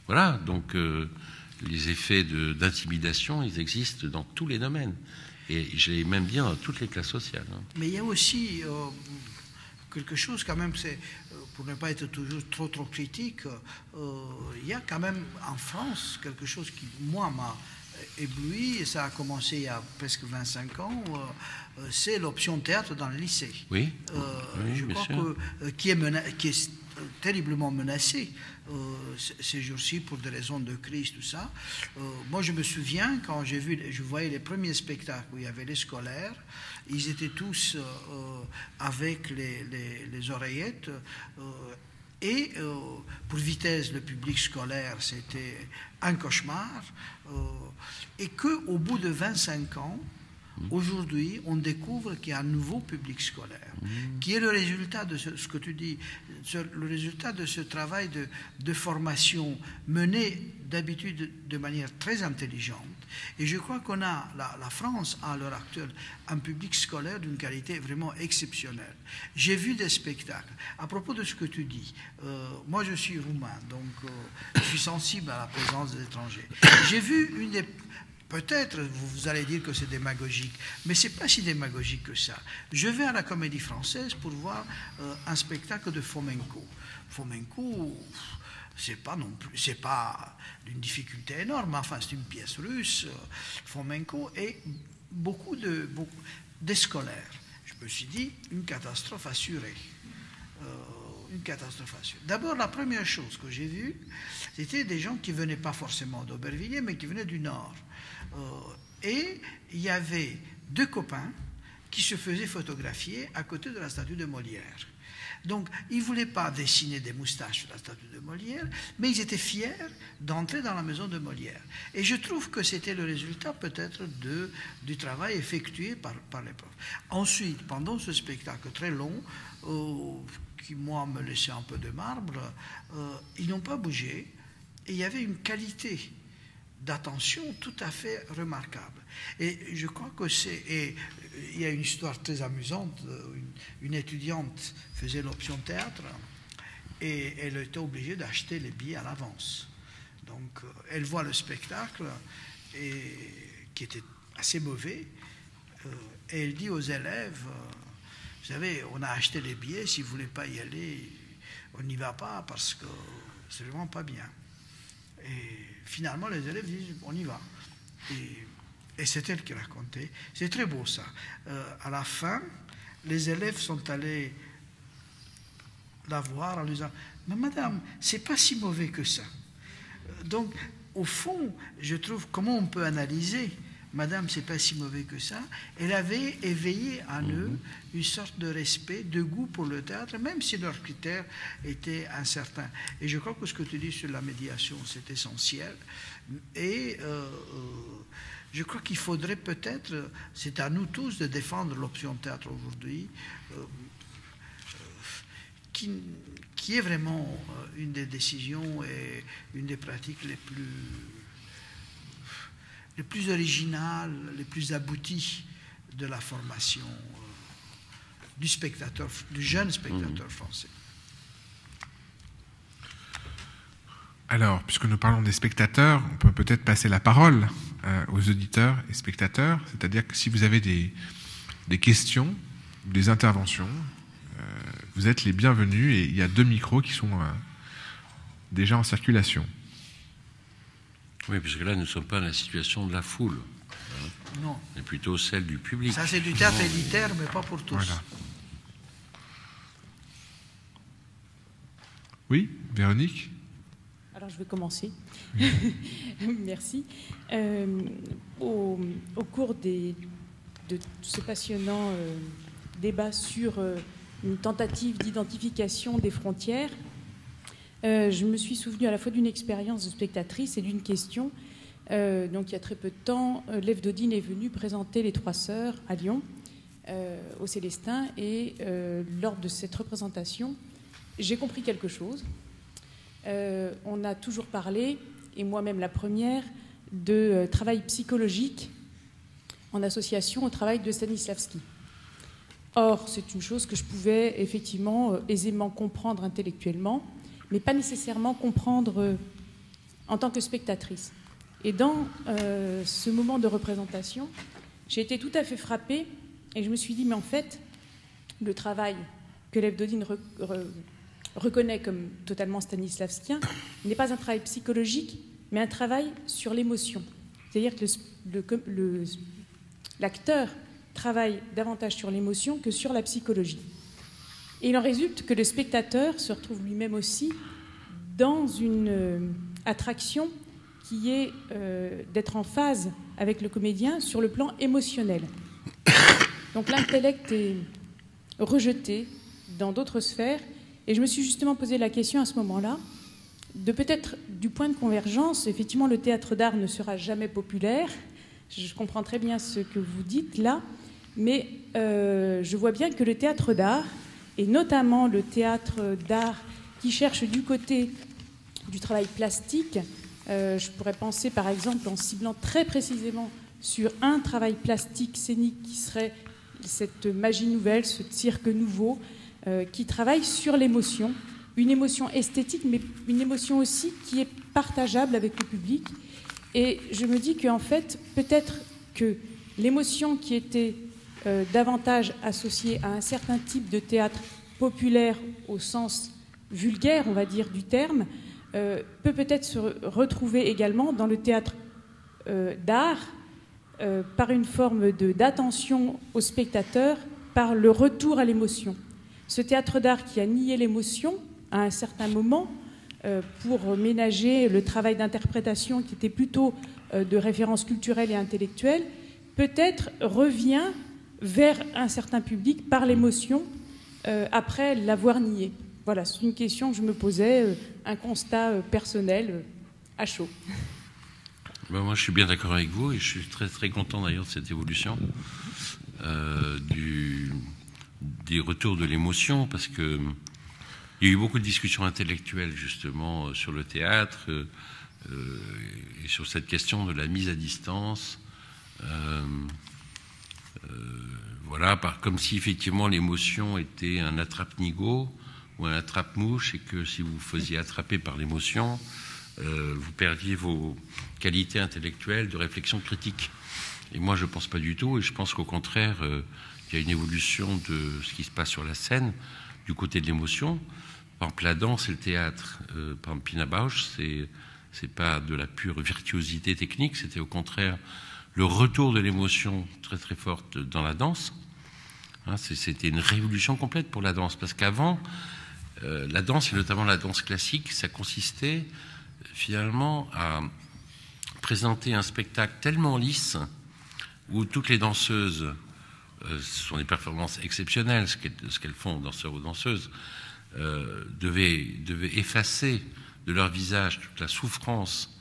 voilà, donc euh, les effets d'intimidation, ils existent dans tous les domaines. Et j'ai même bien dans toutes les classes sociales. hein. Mais il y a aussi quelque chose quand même, c'est pour ne pas être toujours trop trop critique, il y a quand même en France quelque chose qui moi m'a ébloui et ça a commencé il y a presque 25 ans. C'est l'option théâtre dans le lycée. Oui, Euh, oui, je crois sûr. que euh, qui est, mena- qui est euh, terriblement menacé euh, c- ces jours-ci pour des raisons de crise, tout ça. Euh, moi, je me souviens quand j'ai vu, je voyais les premiers spectacles où il y avait les scolaires, ils étaient tous euh, euh, avec les, les- les oreillettes. euh, et euh, pour Vitesse, le public scolaire, c'était un cauchemar. euh, et qu'au bout de 25 ans, Aujourd'hui, on découvre qu'il y a un nouveau public scolaire, qui est le résultat de ce, ce que tu dis, ce- le résultat de ce travail de, de formation mené d'habitude de manière très intelligente. Et je crois qu'on a, la, la France a à l'heure actuelle, un public scolaire d'une qualité vraiment exceptionnelle. J'ai vu des spectacles. À propos de ce que tu dis, euh, moi je suis roumain, donc euh, je suis sensible à la présence des étrangers. J'ai vu une des Peut-être vous, allez dire que c'est démagogique, mais c'est pas si démagogique que ça. Je vais à la Comédie Française pour voir euh, un spectacle de Fomenko. Fomenko, c'est pas non plus, c'est pas d'une difficulté énorme. Enfin, c'est une pièce russe. euh, Fomenko et beaucoup de des scolaires. Je me suis dit une catastrophe assurée. Euh, une catastrophe assurée. D'abord, la première chose que j'ai vue, c'était des gens qui venaient pas forcément d'Aubervilliers, mais qui venaient du Nord. Euh, et il y avait deux copains qui se faisaient photographier à côté de la statue de Molière. Donc, ils ne voulaient pas dessiner des moustaches sur la statue de Molière, mais ils étaient fiers d'entrer dans la maison de Molière. Et je trouve que c'était le résultat peut-être du travail effectué par, par les profs. Ensuite, pendant ce spectacle très long, euh, qui moi me laissait un peu de marbre, euh, ils n'ont pas bougé et il y avait une qualité d'attention tout à fait remarquable. Et je crois que c'est. Il y a une histoire très amusante. Une, une étudiante faisait l'option théâtre et elle était obligée d'acheter les billets à l'avance. Donc, euh, elle voit le spectacle et, qui était assez mauvais euh, et elle dit aux élèves euh, Vous savez, on a acheté les billets, si vous ne voulez pas y aller, on n'y va pas parce que c'est vraiment pas bien. Et finalement, les élèves disent on y va. Et, c'est elle qui racontait. C'est très beau ça. Euh, à la fin, les élèves sont allés la voir en lui disant Mais madame, c'est pas si mauvais que ça. Euh, Donc, au fond, je trouve comment on peut analyser Madame, c'est pas si mauvais que ça. Elle avait éveillé en eux une sorte de respect, de goût pour le théâtre, même si leurs critères étaient incertains. Et je crois que ce que tu dis sur la médiation, c'est essentiel. Et euh, euh, je crois qu'il faudrait peut-être, c'est à nous tous de défendre l'option théâtre aujourd'hui, euh, qui, qui est vraiment une des décisions et une des pratiques les plus les plus originales, les plus abouties de la formation euh, du spectateur, du jeune spectateur français. Alors, puisque nous parlons des spectateurs, on peut peut-être passer la parole euh, aux auditeurs et spectateurs, c'est-à-dire que si vous avez des, des questions, des interventions, euh, vous êtes les bienvenus et il y a deux micros qui sont euh, déjà en circulation. Oui, parce que là, nous ne sommes pas dans la situation de la foule, Non, mais plutôt celle du public. ça c'est du théâtre élitaire, mais pas pour tous. Voilà. Oui, Véronique? Alors je vais commencer. Merci. Euh, au, au cours des, de ce passionnant euh, débat sur euh, une tentative d'identification des frontières, euh, je me suis souvenu à la fois d'une expérience de spectatrice et d'une question. Euh, donc il y a très peu de temps, euh, Lev Dodine est venu présenter Les Trois Sœurs à Lyon, euh, au Célestin, et lors de cette représentation, j'ai compris quelque chose. on a toujours parlé, et moi-même la première, de travail psychologique en association au travail de Stanislavski. Or, c'est une chose que je pouvais effectivement aisément comprendre intellectuellement, mais pas nécessairement comprendre en tant que spectatrice. Et dans ce moment de représentation, j'ai été tout à fait frappée et je me suis dit, mais en fait, le travail que Lev Dodin reconnaît comme totalement stanislavskien n'est pas un travail psychologique, mais un travail sur l'émotion. C'est-à-dire que l'acteur travaille davantage sur l'émotion que sur la psychologie. Et il en résulte que le spectateur se retrouve lui-même aussi dans une euh, attraction qui est euh, d'être en phase avec le comédien sur le plan émotionnel. Donc l'intellect est rejeté dans d'autres sphères. Et je me suis justement posé la question à ce moment-là de peut-être du point de convergence, effectivement le théâtre d'art ne sera jamais populaire. Je comprends très bien ce que vous dites là, mais euh, je vois bien que le théâtre d'art, et notamment le théâtre d'art qui cherche du côté du travail plastique, euh, je pourrais penser par exemple en ciblant très précisément sur un travail plastique scénique qui serait cette magie nouvelle, ce cirque nouveau, euh, qui travaille sur l'émotion, une émotion esthétique, mais une émotion aussi qui est partageable avec le public. Et je me dis qu'en fait, peut-être que l'émotion qui était euh, davantage associée à un certain type de théâtre populaire au sens vulgaire, on va dire, du terme, euh, peut peut-être se retrouver également dans le théâtre d'art euh, par une forme d'attention au spectateur, par le retour à l'émotion. Ce théâtre d'art qui a nié l'émotion à un certain moment pour ménager le travail d'interprétation qui était plutôt de référence culturelle et intellectuelle, peut-être revient vers un certain public par l'émotion après l'avoir nié. Voilà, c'est une question que je me posais, un constat personnel à chaud. Ben, moi, je suis bien d'accord avec vous et je suis très très content d'ailleurs de cette évolution euh, du, des retours de l'émotion parce que il y a eu beaucoup de discussions intellectuelles justement sur le théâtre euh, et sur cette question de la mise à distance. Euh, voilà, par, comme si effectivement l'émotion était un attrape-nigo ou un attrape-mouche et que si vous vous faisiez attraper par l'émotion, euh, vous perdiez vos qualités intellectuelles de réflexion critique. Et moi, je ne pense pas du tout, et je pense qu'au contraire, euh, il y a une évolution de ce qui se passe sur la scène, du côté de l'émotion. Par exemple, la danse et le théâtre, euh, par Pina Bausch, c'est c'est pas de la pure virtuosité technique, c'était au contraire le retour de l'émotion très très forte dans la danse. Hein, c'était une révolution complète pour la danse, parce qu'avant, la danse, et notamment la danse classique, ça consistait finalement à présenter un spectacle tellement lisse où toutes les danseuses, euh, ce sont des performances exceptionnelles, ce qu'elles font, danseurs ou danseuses, euh, devaient, effacer de leur visage toute la souffrance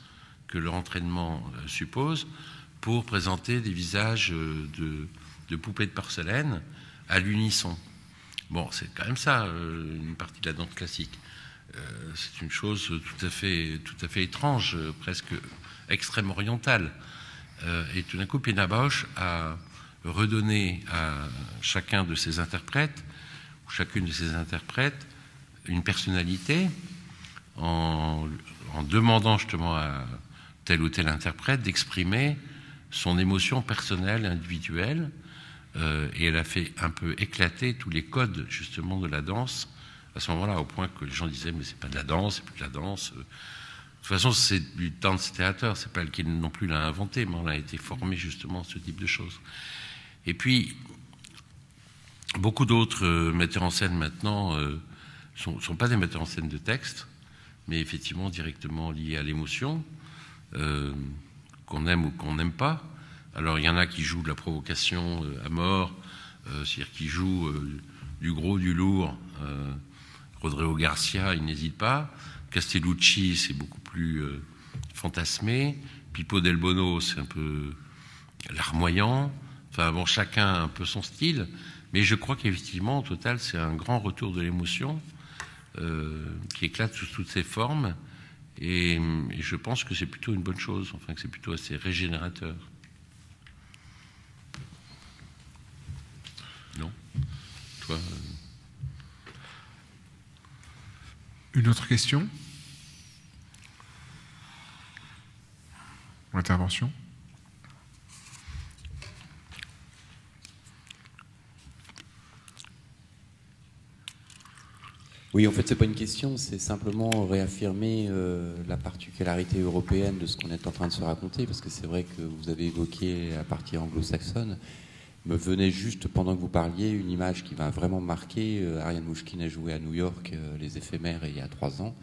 que leur entraînement euh, suppose pour présenter des visages de, de poupées de porcelaine à l'unisson. Bon, c'est quand même ça, une partie de la danse classique. Euh, c'est une chose tout à fait, tout à fait étrange, presque extrême orientale. Euh, et tout d'un coup, Pina Bausch a redonné à chacun de ses interprètes, chacune de ses interprètes, une personnalité en, demandant justement à tel ou tel interprète d'exprimer son émotion personnelle, individuelle, euh, et elle a fait un peu éclater tous les codes justement de la danse à ce moment-là, au point que les gens disaient mais c'est pas de la danse, c'est plus de la danse. De toute façon, c'est du dance théâtre, c'est pas elle qui non plus l'a inventé, mais on a été formé justement à ce type de choses. Et puis, beaucoup d'autres euh, metteurs en scène maintenant ne euh, sont, sont, pas des metteurs en scène de texte, mais effectivement directement liés à l'émotion, qu'on aime ou qu'on n'aime pas. Alors il y en a qui jouent de la provocation à mort, c'est-à-dire qui jouent du gros, du lourd, Rodrigo Garcia, il n'hésite pas. Castellucci, c'est beaucoup plus euh, fantasmé. Pipo del Bono, c'est un peu larmoyant. Enfin bon, chacun a un peu son style. Mais je crois qu'effectivement, au total, c'est un grand retour de l'émotion qui éclate sous toutes ses formes. Et, je pense que c'est plutôt une bonne chose, enfin que c'est plutôt assez régénérateur. Non? Toi Une autre question? Intervention? Oui, en fait, c'est pas une question, c'est simplement réaffirmer euh, la particularité européenne de ce qu'on est en train de se raconter, parce que c'est vrai que vous avez évoqué la partie anglo-saxonne. Me venait juste, pendant que vous parliez, une image qui m'a vraiment marqué. Euh, Ariane Mouchkine a joué à New York euh, les éphémères il y a trois ans.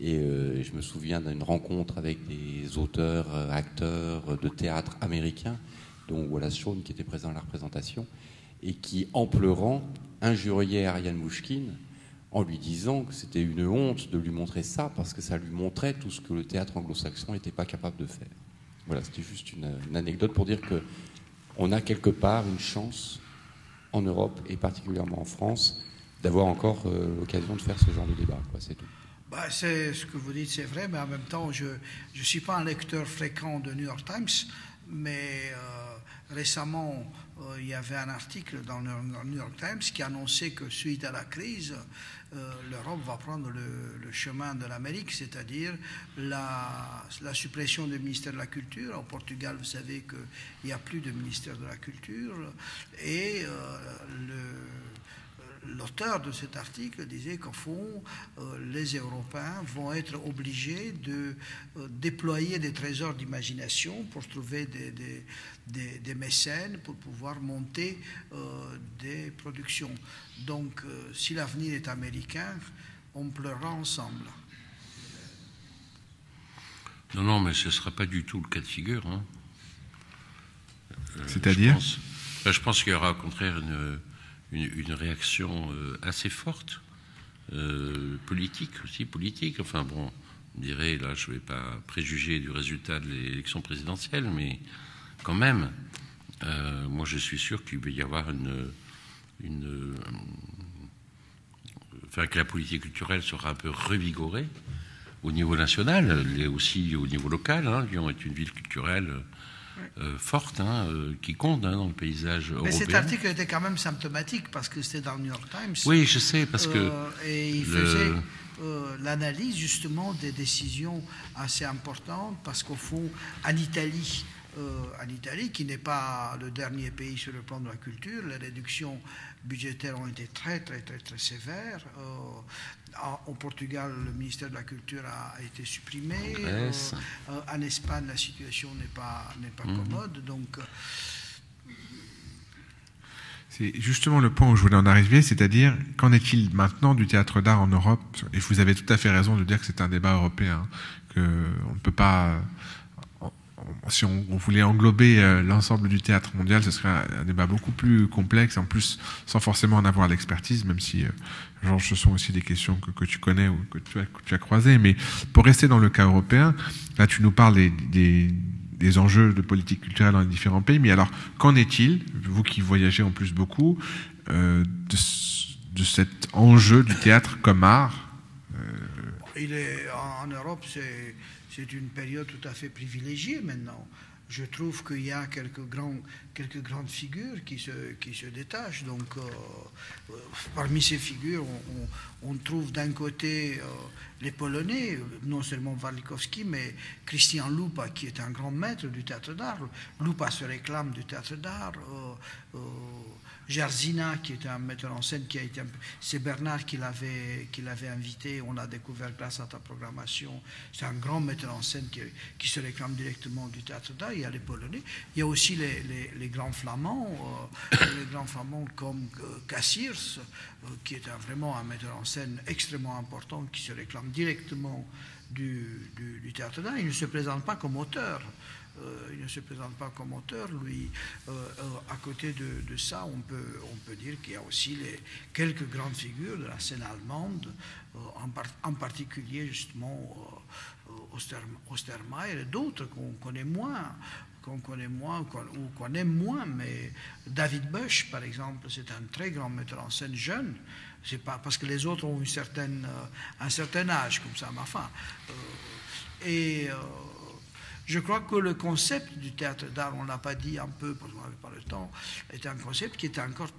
Et je me souviens d'une rencontre avec des auteurs, acteurs de théâtre américains, dont Wallace Shawn qui était présent à la représentation, et qui, en pleurant, injuriait Ariane Mouchkine en lui disant que c'était une honte de lui montrer ça parce que ça lui montrait tout ce que le théâtre anglo-saxon n'était pas capable de faire. Voilà, c'était juste une, anecdote pour dire que on a quelque part une chance en Europe et particulièrement en France d'avoir encore euh, l'occasion de faire ce genre de débat. C'est tout. Bah, c'est ce que vous dites, c'est vrai, mais en même temps, je ne suis pas un lecteur fréquent de New York Times, mais euh, récemment, euh, il y avait un article dans le New York Times qui annonçait que suite à la crise, euh, l'Europe va prendre le, chemin de l'Amérique, c'est-à-dire la, suppression du ministère de la Culture. Au Portugal, vous savez qu'il n'y a plus de ministère de la Culture. Et euh, l'auteur de cet article disait qu'au fond, euh, les Européens vont être obligés de déployer des trésors d'imagination pour trouver des, des, mécènes, pour pouvoir monter des productions. Donc, euh, si l'avenir est américain, on pleurera ensemble. Non, non, mais ce ne sera pas du tout le cas de figure. Hein. Euh, C'est-à-dire je pense, qu'il y aura au contraire une, réaction euh, assez forte, politique aussi, politique. Enfin bon, on dirait, là, je ne vais pas préjuger du résultat de l'élection présidentielle, mais quand même, moi je suis sûr qu'il va y avoir une une, euh, enfin, que la politique culturelle sera un peu revigorée au niveau national, et aussi au niveau local. Hein. Lyon est une ville culturelle euh, forte, hein, euh, qui compte hein, dans le paysage européen. Mais cet article était quand même symptomatique parce que c'était dans le New York Times. Oui, je sais, parce que... et il faisait l'analyse justement des décisions assez importantes, parce qu'au fond, en Italie, en Italie, qui n'est pas le dernier pays sur le plan de la culture, les réductions budgétaires ont été très, très, très, très sévères. Euh, au Portugal, le ministère de la Culture a, été supprimé. Euh, euh, en Espagne, la situation n'est pas, n'est pas mhm. commode. Donc. C'est justement le point où je voulais en arriver, c'est-à-dire qu'en est-il maintenant du théâtre d'art en Europe? Et vous avez tout à fait raison de dire que c'est un débat européen, qu'on ne peut pas si on, voulait englober euh, l'ensemble du théâtre mondial, ce serait un, débat beaucoup plus complexe, en plus sans forcément en avoir l'expertise, même si, euh, Georges, ce sont aussi des questions que, tu connais ou que tu, as, as croisées. Mais pour rester dans le cas européen, là tu nous parles des, enjeux de politique culturelle dans les différents pays, mais alors qu'en est-il, vous qui voyagez en plus beaucoup, euh, de, de, cet enjeu du théâtre comme art Il est, En Europe, c'est c'est une période tout à fait privilégiée maintenant. Je trouve qu'il y a quelques, grandes figures qui se, détachent. Donc, euh, euh, parmi ces figures, on, trouve d'un côté euh, les Polonais, non seulement Walikowski, mais Christian Lupa, qui est un grand maître du théâtre d'art. Lupa se réclame du théâtre d'art. Jarzina, qui était un metteur en scène, qui a été, c'est Bernard qui l'avait, qui l'avait invité. On l'a découvert grâce à ta programmation. C'est un grand metteur en scène qui, se réclame directement du théâtre d'art. Il y a les Polonais. Il y a aussi les, grands flamands, euh, les grands flamands comme euh, euh, qui est vraiment un metteur en scène extrêmement important, qui se réclame directement du, du, du théâtre d'art. Il ne se présente pas comme auteur. Euh, il ne se présente pas comme auteur. Lui, euh, euh, à côté de, ça, on peut, on peut dire qu'il y a aussi les, quelques grandes figures de la scène allemande, en, particulier justement Ostermeyer et d'autres qu'on connaît moins, qu'on connaît moins ou qu'on aime moins, mais David Bush, par exemple, c'est un très grand metteur en scène jeune. C'est pas parce que les autres ont une certaine, un certain âge, comme ça, mais enfin. et je crois que le concept du théâtre d'art, on ne l'a pas dit un peu parce qu'on n'avait pas le temps, est un concept qui était encore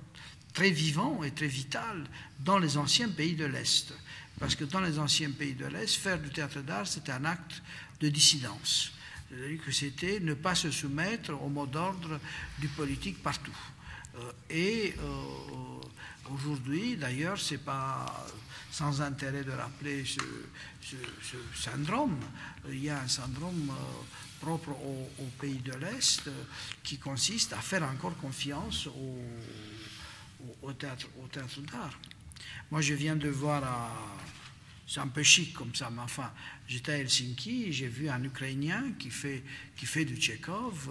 très vivant et très vital dans les anciens pays de l'Est. Parce que dans les anciens pays de l'Est, faire du théâtre d'art, c'était un acte de dissidence. C'est-à-dire que c'était ne pas se soumettre au mot d'ordre du politique partout. Euh, et euh, aujourd'hui, d'ailleurs, c'est pas sans intérêt de rappeler ce, syndrome. Il y a un syndrome euh, propre au, pays de l'Est qui consiste à faire encore confiance au, théâtre, au théâtre d'art. Moi, je viens de voir c'est un peu chic comme ça, mais enfin, j'étais à Helsinki, j'ai vu un Ukrainien qui fait, qui fait du Tchekhov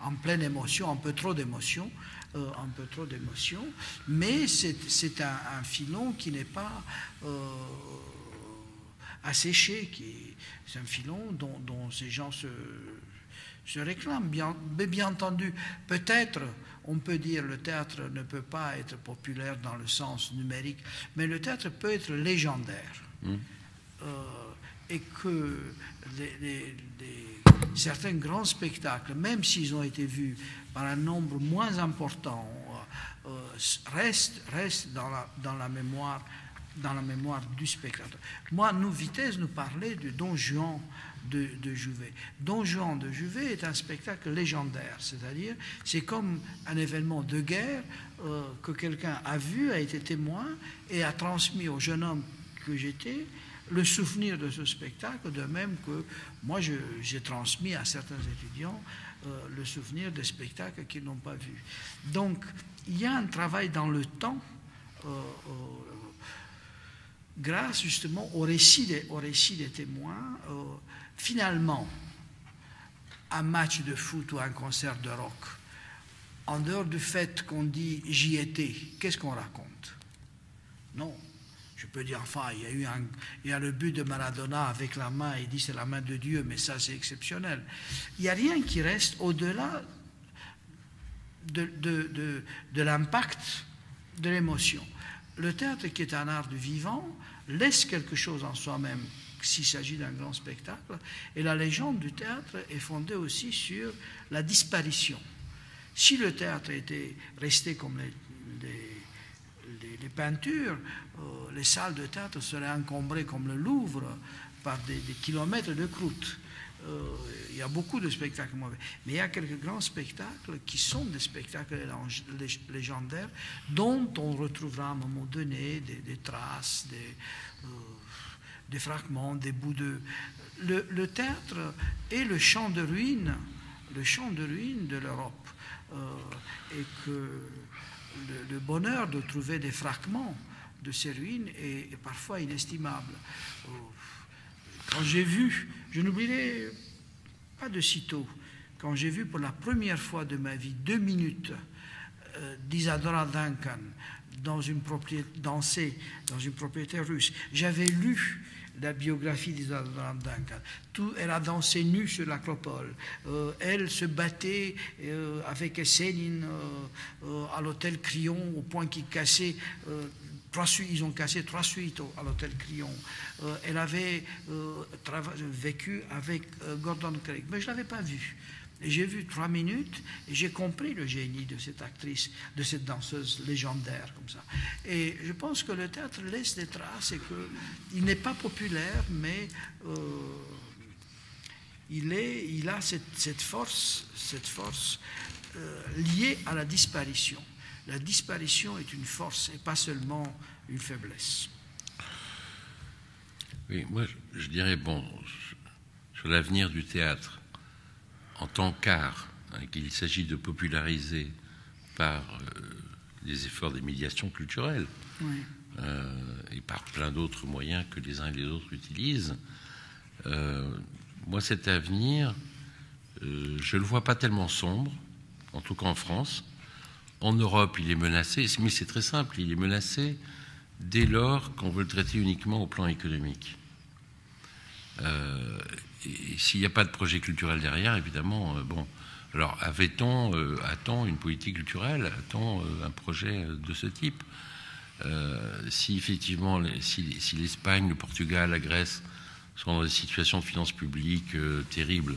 en pleine émotion, un peu trop d'émotion, euh, un peu trop d'émotion, mais c'est un, filon qui n'est pas euh, asséché, c'est un filon dont, dont, ces gens se, se réclament. Bien, bien entendu, peut-être on peut dire le théâtre ne peut pas être populaire dans le sens numérique, mais le théâtre peut être légendaire. Mmh. Euh, et que certains grands spectacles, même s'ils ont été vus par un nombre moins important, euh, restent, restent dans, la, dans, la mémoire, dans la mémoire du spectateur. Moi, nous, Vitesse nous parlait de Don Juan de, de, Juvet. Don Juan de Juvet est un spectacle légendaire, c'est-à-dire c'est comme un événement de guerre euh, que quelqu'un a vu, a été témoin et a transmis au jeune homme que j'étais le souvenir de ce spectacle, de même que moi j'ai transmis à certains étudiants euh, le souvenir des spectacles qu'ils n'ont pas vus. Donc il y a un travail dans le temps euh, euh, grâce justement au récit des, au récit des témoins. finalement, un match de foot ou un concert de rock, en dehors du fait qu'on dit j'y étais, qu'est-ce qu'on raconte? Non, je peux dire, enfin, il y a eu il y a le but de Maradona avec la main, il dit c'est la main de Dieu, mais ça c'est exceptionnel. Il n'y a rien qui reste au-delà de, de, de, l'impact de l'émotion. Le théâtre, qui est un art du vivant, laisse quelque chose en soi-même s'il s'agit d'un grand spectacle. Et la légende du théâtre est fondée aussi sur la disparition. Si le théâtre était resté comme les, les peintures, euh, les salles de théâtre seraient encombrées comme le Louvre par des, kilomètres de croûte. Euh, il y a beaucoup de spectacles mauvais. Mais il y a quelques grands spectacles qui sont des spectacles légendaires dont on retrouvera à un moment donné des, traces, des, euh, des, fragments, des bouts de... Le, théâtre est le champ de ruines, le champ de ruines de l'Europe. et que le, bonheur de trouver des fragments de ces ruines est, parfois inestimable. Euh, quand j'ai vu, je n'oublierai pas de sitôt, quand j'ai vu pour la première fois de ma vie deux minutes euh, d'Isadora Duncan dans une danser dans une propriété russe, j'avais lu la biographie d'Isadora Duncan. Tout, elle a dansé nue sur l'acropole. Euh, elle se battait avec Céline à l'hôtel Crillon au point qu'il cassait ils ont cassé trois suites à l'hôtel Crillon. Euh, elle avait euh, vécu avec euh, Gordon Craig, mais je ne l'avais pas vue. J'ai vu trois minutes et j'ai compris le génie de cette actrice, de cette danseuse légendaire comme ça. Et je pense que le théâtre laisse des traces et qu'il n'est pas populaire, mais il, est, il a cette, force, cette force liée à la disparition la disparition est une force et pas seulement une faiblesse. Oui, moi je dirais, bon, sur l'avenir du théâtre, en tant qu'art, hein, qu'il s'agit de populariser par euh, les efforts des médiations culturelles euh, et par plein d'autres moyens que les uns et les autres utilisent, euh, moi cet avenir, je ne le vois pas tellement sombre, en tout cas en France. En Europe, il est menacé, mais c'est très simple, il est menacé dès lors qu'on veut le traiter uniquement au plan économique. Euh, s'il n'y a pas de projet culturel derrière, évidemment, euh, bon, Alors, avait-on, a-t-on une politique culturelle? A-t-on un projet de ce type? Si effectivement, si, si l'Espagne, le Portugal, la Grèce sont dans des situations de finances publiques terribles,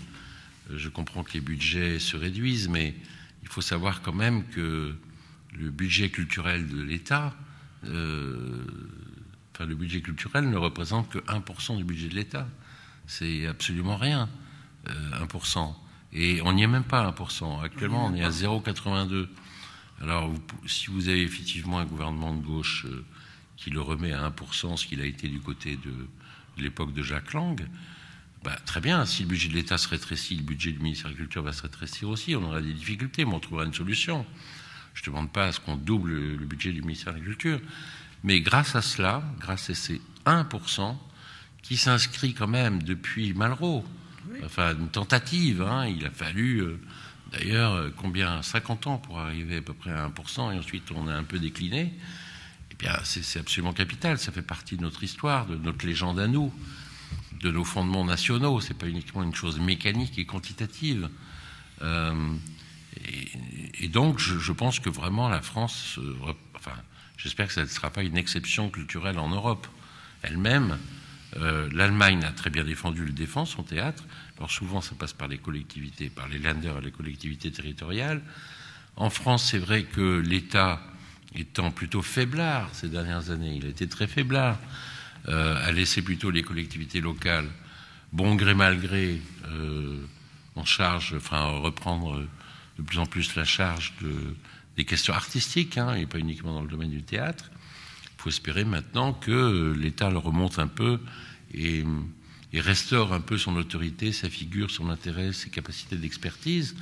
je comprends que les budgets se réduisent, mais il faut savoir quand même que le budget culturel de l'État, euh, enfin le budget culturel ne représente que 1% du budget de l'État. C'est absolument rien, 1%. Euh, Et on n'y est même pas 1%. Actuellement, on est à 0,82. Alors, si vous avez effectivement un gouvernement de gauche euh, qui le remet à 1%, ce qu'il a été du côté de, l'époque de Jacques Lang, bah, très bien, si le budget de l'État se rétrécit, le budget du ministère de la Culture va se rétrécir aussi, on aura des difficultés, mais on trouvera une solution. Je ne demande pas à ce qu'on double le budget du ministère de la Culture. Mais grâce à cela, grâce à ces 1%, qui s'inscrit quand même depuis Malraux, enfin une tentative, hein, il a fallu euh, d'ailleurs euh, combien 50 ans pour arriver à peu près à 1%, et ensuite on a un peu décliné. Eh bien, c'est absolument capital, ça fait partie de notre histoire, de notre légende à nous, de nos fondements nationaux, c'est pas uniquement une chose mécanique et quantitative. Euh, et, donc, je, pense que vraiment la France, enfin, j'espère que ça ne sera pas une exception culturelle en Europe elle-même. Euh, L'Allemagne a très bien défendu le défense, son théâtre. Alors souvent, ça passe par les collectivités, par les Länder et les collectivités territoriales. En France, c'est vrai que l'État étant plutôt faiblard ces dernières années, il a été très faiblard, euh, a laissé plutôt les collectivités locales, bon gré mal gré, euh, en charge, enfin reprendre de plus en plus la charge de, des questions artistiques, hein, et pas uniquement dans le domaine du théâtre. Il faut espérer maintenant que l'État le remonte un peu et, restaure un peu son autorité, sa figure, son intérêt, ses capacités d'expertise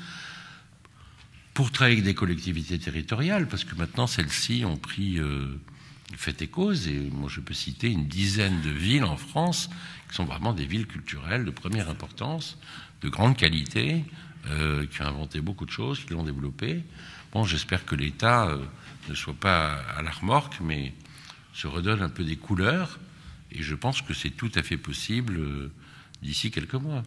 pour travailler avec des collectivités territoriales, parce que maintenant celles-ci ont pris euh, fait et cause, et moi je peux citer une dizaine de villes en France qui sont vraiment des villes culturelles de première importance, de grande qualité, euh, qui ont inventé beaucoup de choses, qui l'ont développé. Bon, j'espère que l'État euh, ne soit pas à la remorque, mais se redonne un peu des couleurs. Et je pense que c'est tout à fait possible euh, d'ici quelques mois.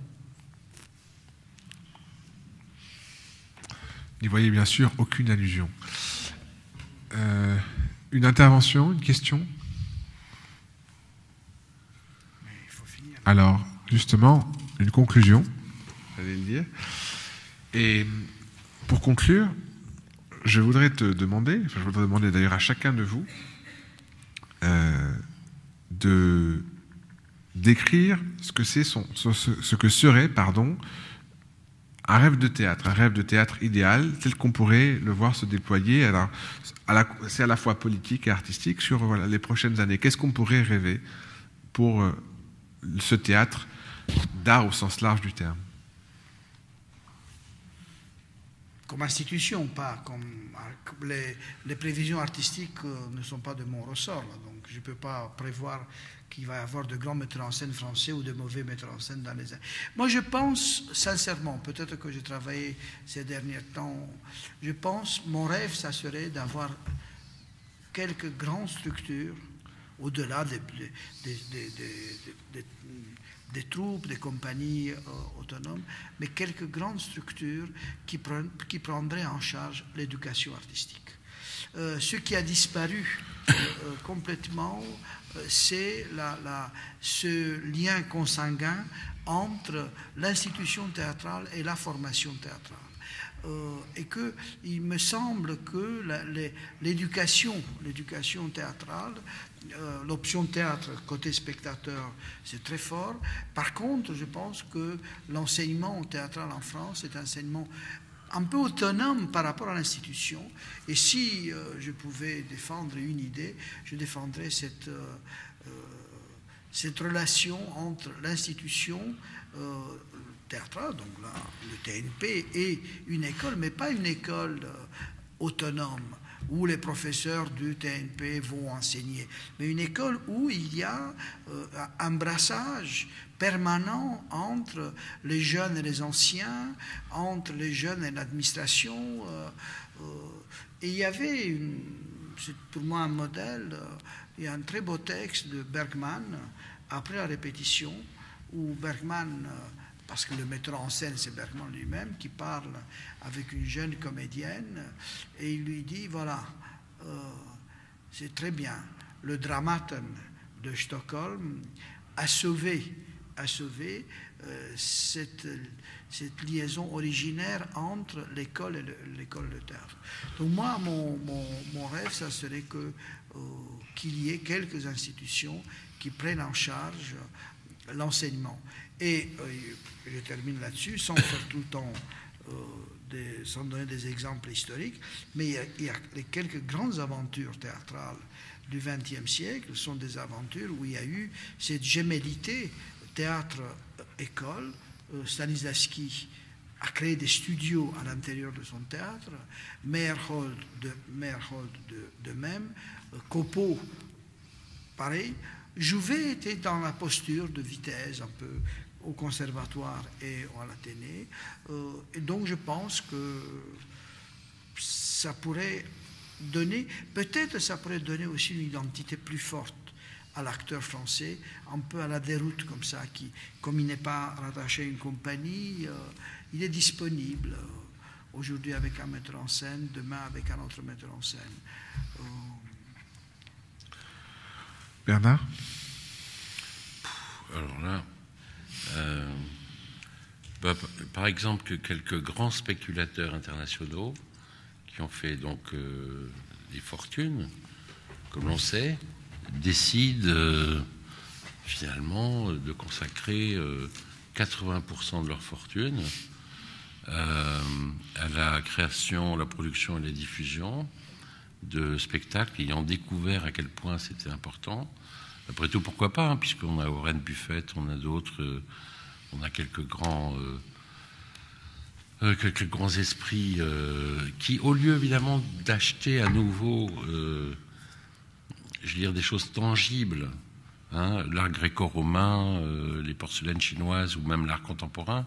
N'y voyez bien sûr aucune allusion. une intervention, une question? Alors, justement, une conclusion, j'allais le dire. Et pour conclure, je voudrais te demander, enfin, je voudrais demander d'ailleurs à chacun de vous euh, de d'écrire ce que c'est son, ce, que serait, pardon, un rêve de théâtre, un rêve de théâtre idéal, tel qu'on pourrait le voir se déployer. C'est à la fois politique et artistique sur les prochaines années. Qu'est-ce qu'on pourrait rêver pour euh, ce théâtre d'art au sens large du terme? Comme institution, pas comme les, prévisions artistiques euh, ne sont pas de mon ressort. donc je ne peux pas prévoir qu'il va y avoir de grands metteurs en scène français ou de mauvais metteurs en scène dans les années. Moi, je pense sincèrement, peut-être que j'ai travaillé ces derniers temps, je pense, mon rêve, ça serait d'avoir quelques grandes structures au-delà des troupes, des compagnies euh, autonomes, mais quelques grandes structures qui, prendraient en charge l'éducation artistique. Euh, ce qui a disparu euh, complètement, c'est ce lien consanguin entre l'institution théâtrale et la formation théâtrale. et que il me semble que l'éducation, l'éducation théâtrale l'option théâtre côté spectateur, c'est très fort. Par contre, je pense que l'enseignement théâtral en France est un enseignement un peu autonome par rapport à l'institution. Et si euh, je pouvais défendre une idée, je défendrais cette, euh, cette relation entre l'institution théâtrale, donc là, le TNP, et une école, mais pas une école autonome où les professeurs du TNP vont enseigner, mais une école où il y a euh, un brassage permanent entre les jeunes et les anciens, entre les jeunes et l'administration. Euh, euh, et il y avait, c'est pour moi un modèle, il y a un très beau texte de Bergman, après la répétition, où Bergman parce que le metteur en scène, c'est Bergman lui-même, qui parle avec une jeune comédienne et il lui dit, voilà, euh, c'est très bien, le Dramaten de Stockholm a sauvé, a sauvé euh, cette, cette, liaison originaire entre l'école et l'école de théâtre. Donc moi, mon, mon, rêve, ça serait que, euh, qu'il y ait quelques institutions qui prennent en charge l'enseignement. Et euh, je termine là-dessus, sans faire tout le temps, des, sans donner des exemples historiques, mais il y, a, les quelques grandes aventures théâtrales du XXe siècle sont des aventures où il y a eu cette gémellité théâtre-école. Euh, Stanislavski a créé des studios à l'intérieur de son théâtre, Meyerhold de, de, de, même, euh, pareil. Jouvet était dans la posture de vitesse un peu au conservatoire et à l'Athénée. Euh, et donc je pense que ça pourrait donner, peut-être ça pourrait donner aussi une identité plus forte à l'acteur français, un peu à la déroute comme ça, qui, comme il n'est pas rattaché à une compagnie, euh, il est disponible euh, aujourd'hui avec un metteur en scène, demain avec un autre metteur en scène. Euh, Bernard? Alors là, bah, par exemple, que quelques grands spéculateurs internationaux qui ont fait donc des fortunes, comme l'on sait, décident euh, finalement de consacrer 80% euh, de leur fortune euh, à la création, la production et la diffusion de spectacles ayant découvert à quel point c'était important. Après tout, pourquoi pas, hein, puisqu'on a Warren Buffett, on a d'autres, on a quelques grands, quelques grands esprits qui, au lieu évidemment d'acheter à nouveau je veux dire, des choses tangibles, hein, l'art gréco-romain, euh, les porcelaines chinoises ou même l'art contemporain,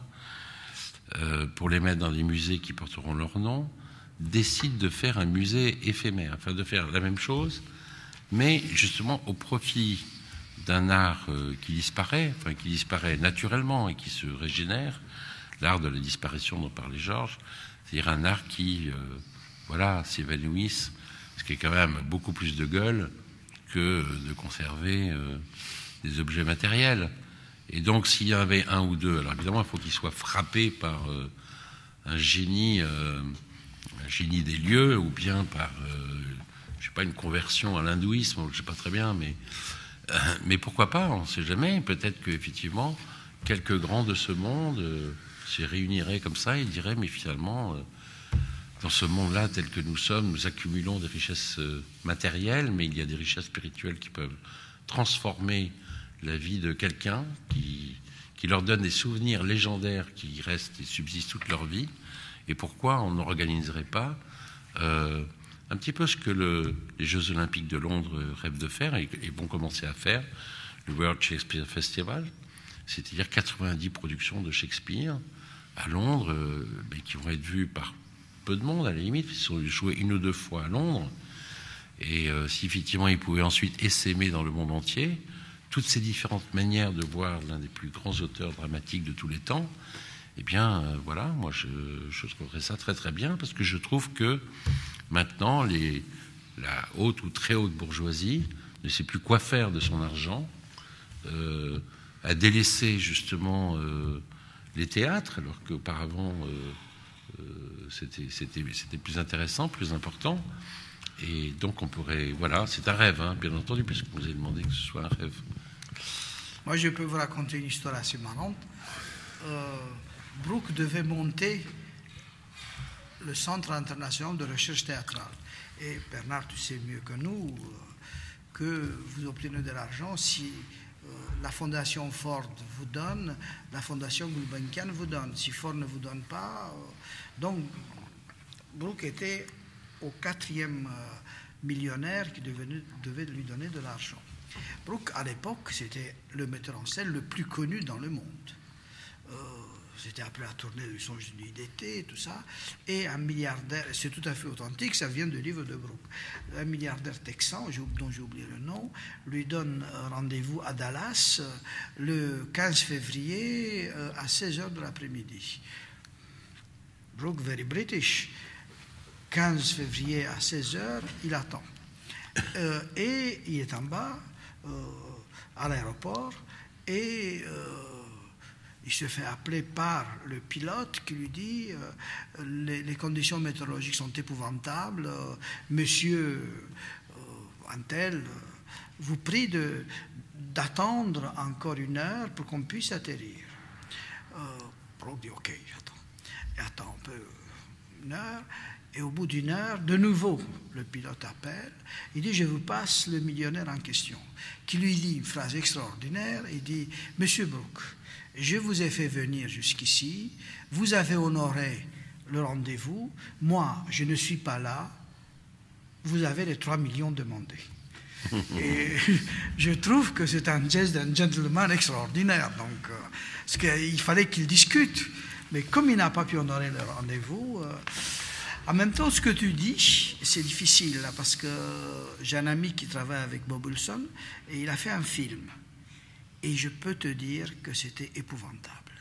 euh, pour les mettre dans des musées qui porteront leur nom, décident de faire un musée éphémère, enfin de faire la même chose, mais justement au profit d'un art euh, qui disparaît, enfin qui disparaît naturellement et qui se régénère, l'art de la disparition dont parlait Georges, c'est-à-dire un art qui, voilà, s'évanouisse, ce qui est quand même beaucoup plus de gueule que de conserver euh, des objets matériels. Et donc, s'il y avait un ou deux, alors évidemment, il faut qu'ils soient frappés par euh, un génie, euh, un génie des lieux, ou bien par, je sais pas, une conversion à l'hindouisme, je sais pas très bien, mais, mais pourquoi pas On ne sait jamais. Peut-être qu'effectivement, quelques grands de ce monde se réuniraient comme ça et diraient, mais finalement dans ce monde-là tel que nous sommes, nous accumulons des richesses euh, matérielles, mais il y a des richesses spirituelles qui peuvent transformer la vie de quelqu'un, qui, qui leur donne des souvenirs légendaires qui restent et subsistent toute leur vie. Et pourquoi on n'organiserait pas euh, un petit peu ce que le, les Jeux Olympiques de Londres rêvent de faire et, vont commencer à faire, le World Shakespeare Festival, c'est-à-dire 90 productions de Shakespeare à Londres, euh, mais qui vont être vues par peu de monde à la limite, ils sont joués une ou deux fois à Londres. Et euh, si effectivement ils pouvaient ensuite essaimer dans le monde entier, toutes ces différentes manières de voir l'un des plus grands auteurs dramatiques de tous les temps, eh bien euh, voilà, moi je, trouverais ça très très bien parce que je trouve que maintenant la haute ou très haute bourgeoisie ne sait plus quoi faire de son argent, euh, a délaissé justement les théâtres alors qu'auparavant euh, c'était plus intéressant, plus important. Et donc on pourrait, voilà, c'est un rêve, hein, bien entendu, puisque vous avez demandé que ce soit un rêve. Moi, je peux vous raconter une histoire assez marrante. Euh, Brooke devait monter le Centre international de recherche théâtrale. Et Bernard, tu sais mieux que nous euh, que vous obtenez de l'argent si la fondation Ford vous donne, la fondation Gulbenkian vous donne. Si Ford ne vous donne pas, donc, Brooke était au quatrième euh, millionnaire qui devait, lui donner de l'argent. Brooke, à l'époque, c'était le metteur en scène le plus connu dans le monde. Euh, c'était après la tournée du songe de nuit d'été, tout ça, et un milliardaire, c'est tout à fait authentique, ça vient du livre de Brooke, un milliardaire texan, dont j'ai oublié le nom, lui donne rendez-vous à Dallas le 15 février à 16h de l'après-midi. Brooke, very British. 15 février à 16h, il attend. Euh, et il est en bas, euh, à l'aéroport, et euh, il se fait appeler par le pilote qui lui dit les, conditions météorologiques sont épouvantables, monsieur Antel vous prie d'attendre encore une heure pour qu'on puisse atterrir. Euh, dit ok, j'attends. Et attend un peu une heure. Et au bout d'une heure, de nouveau, le pilote appelle. Il dit Je vous passe le millionnaire en question, qui lui dit une phrase extraordinaire. Il dit Monsieur Brooke, je vous ai fait venir jusqu'ici, vous avez honoré le rendez-vous, moi, je ne suis pas là, vous avez les 3 millions demandés. Et je trouve que c'est un geste d'un gentleman extraordinaire. Donc, euh, parce qu'il fallait qu'il discute. Mais comme il n'a pas pu honorer le rendez-vous, euh, en même temps, ce que tu dis, c'est difficile, parce que j'ai un ami qui travaille avec Bob Wilson, et il a fait un film. Et je peux te dire que c'était épouvantable.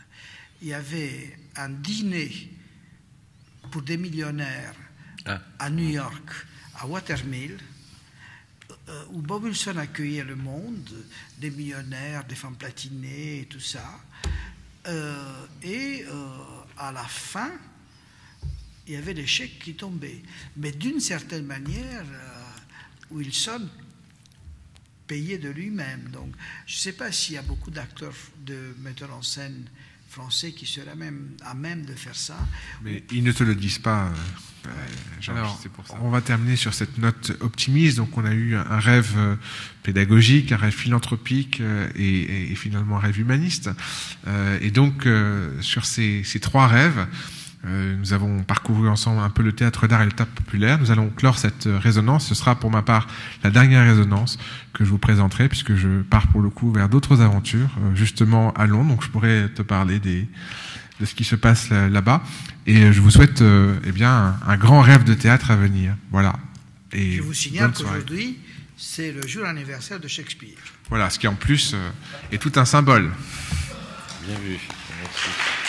Il y avait un dîner pour des millionnaires ah. à New York, à Watermill, euh, où Bob Wilson accueillait le monde, des millionnaires, des femmes platinées et tout ça. Euh, et euh, à la fin, il y avait des chèques qui tombaient. Mais d'une certaine manière, euh, Wilson payait de lui-même. Donc, je ne sais pas s'il y a beaucoup d'acteurs, de metteurs en scène français qui seraient même à même de faire ça. Mais ils ne te le disent pas. Euh, euh Alors, pour ça. on va terminer sur cette note optimiste. Donc, on a eu un rêve euh, pédagogique, un rêve philanthropique et, et, finalement un rêve humaniste. et donc, sur ces, ces trois rêves, nous avons parcouru ensemble un peu le théâtre d'art et le théâtre populaire. Nous allons clore cette euh, résonance. Ce sera pour ma part la dernière résonance que je vous présenterai, puisque je pars pour le coup vers d'autres aventures, euh, justement à Londres. Donc je pourrais te parler des, de ce qui se passe là-bas. Et je vous souhaite eh bien, un, grand rêve de théâtre à venir. Voilà. Et je vous signale qu'aujourd'hui, c'est le jour anniversaire de Shakespeare. Voilà, ce qui en plus est tout un symbole. Bien vu. Merci.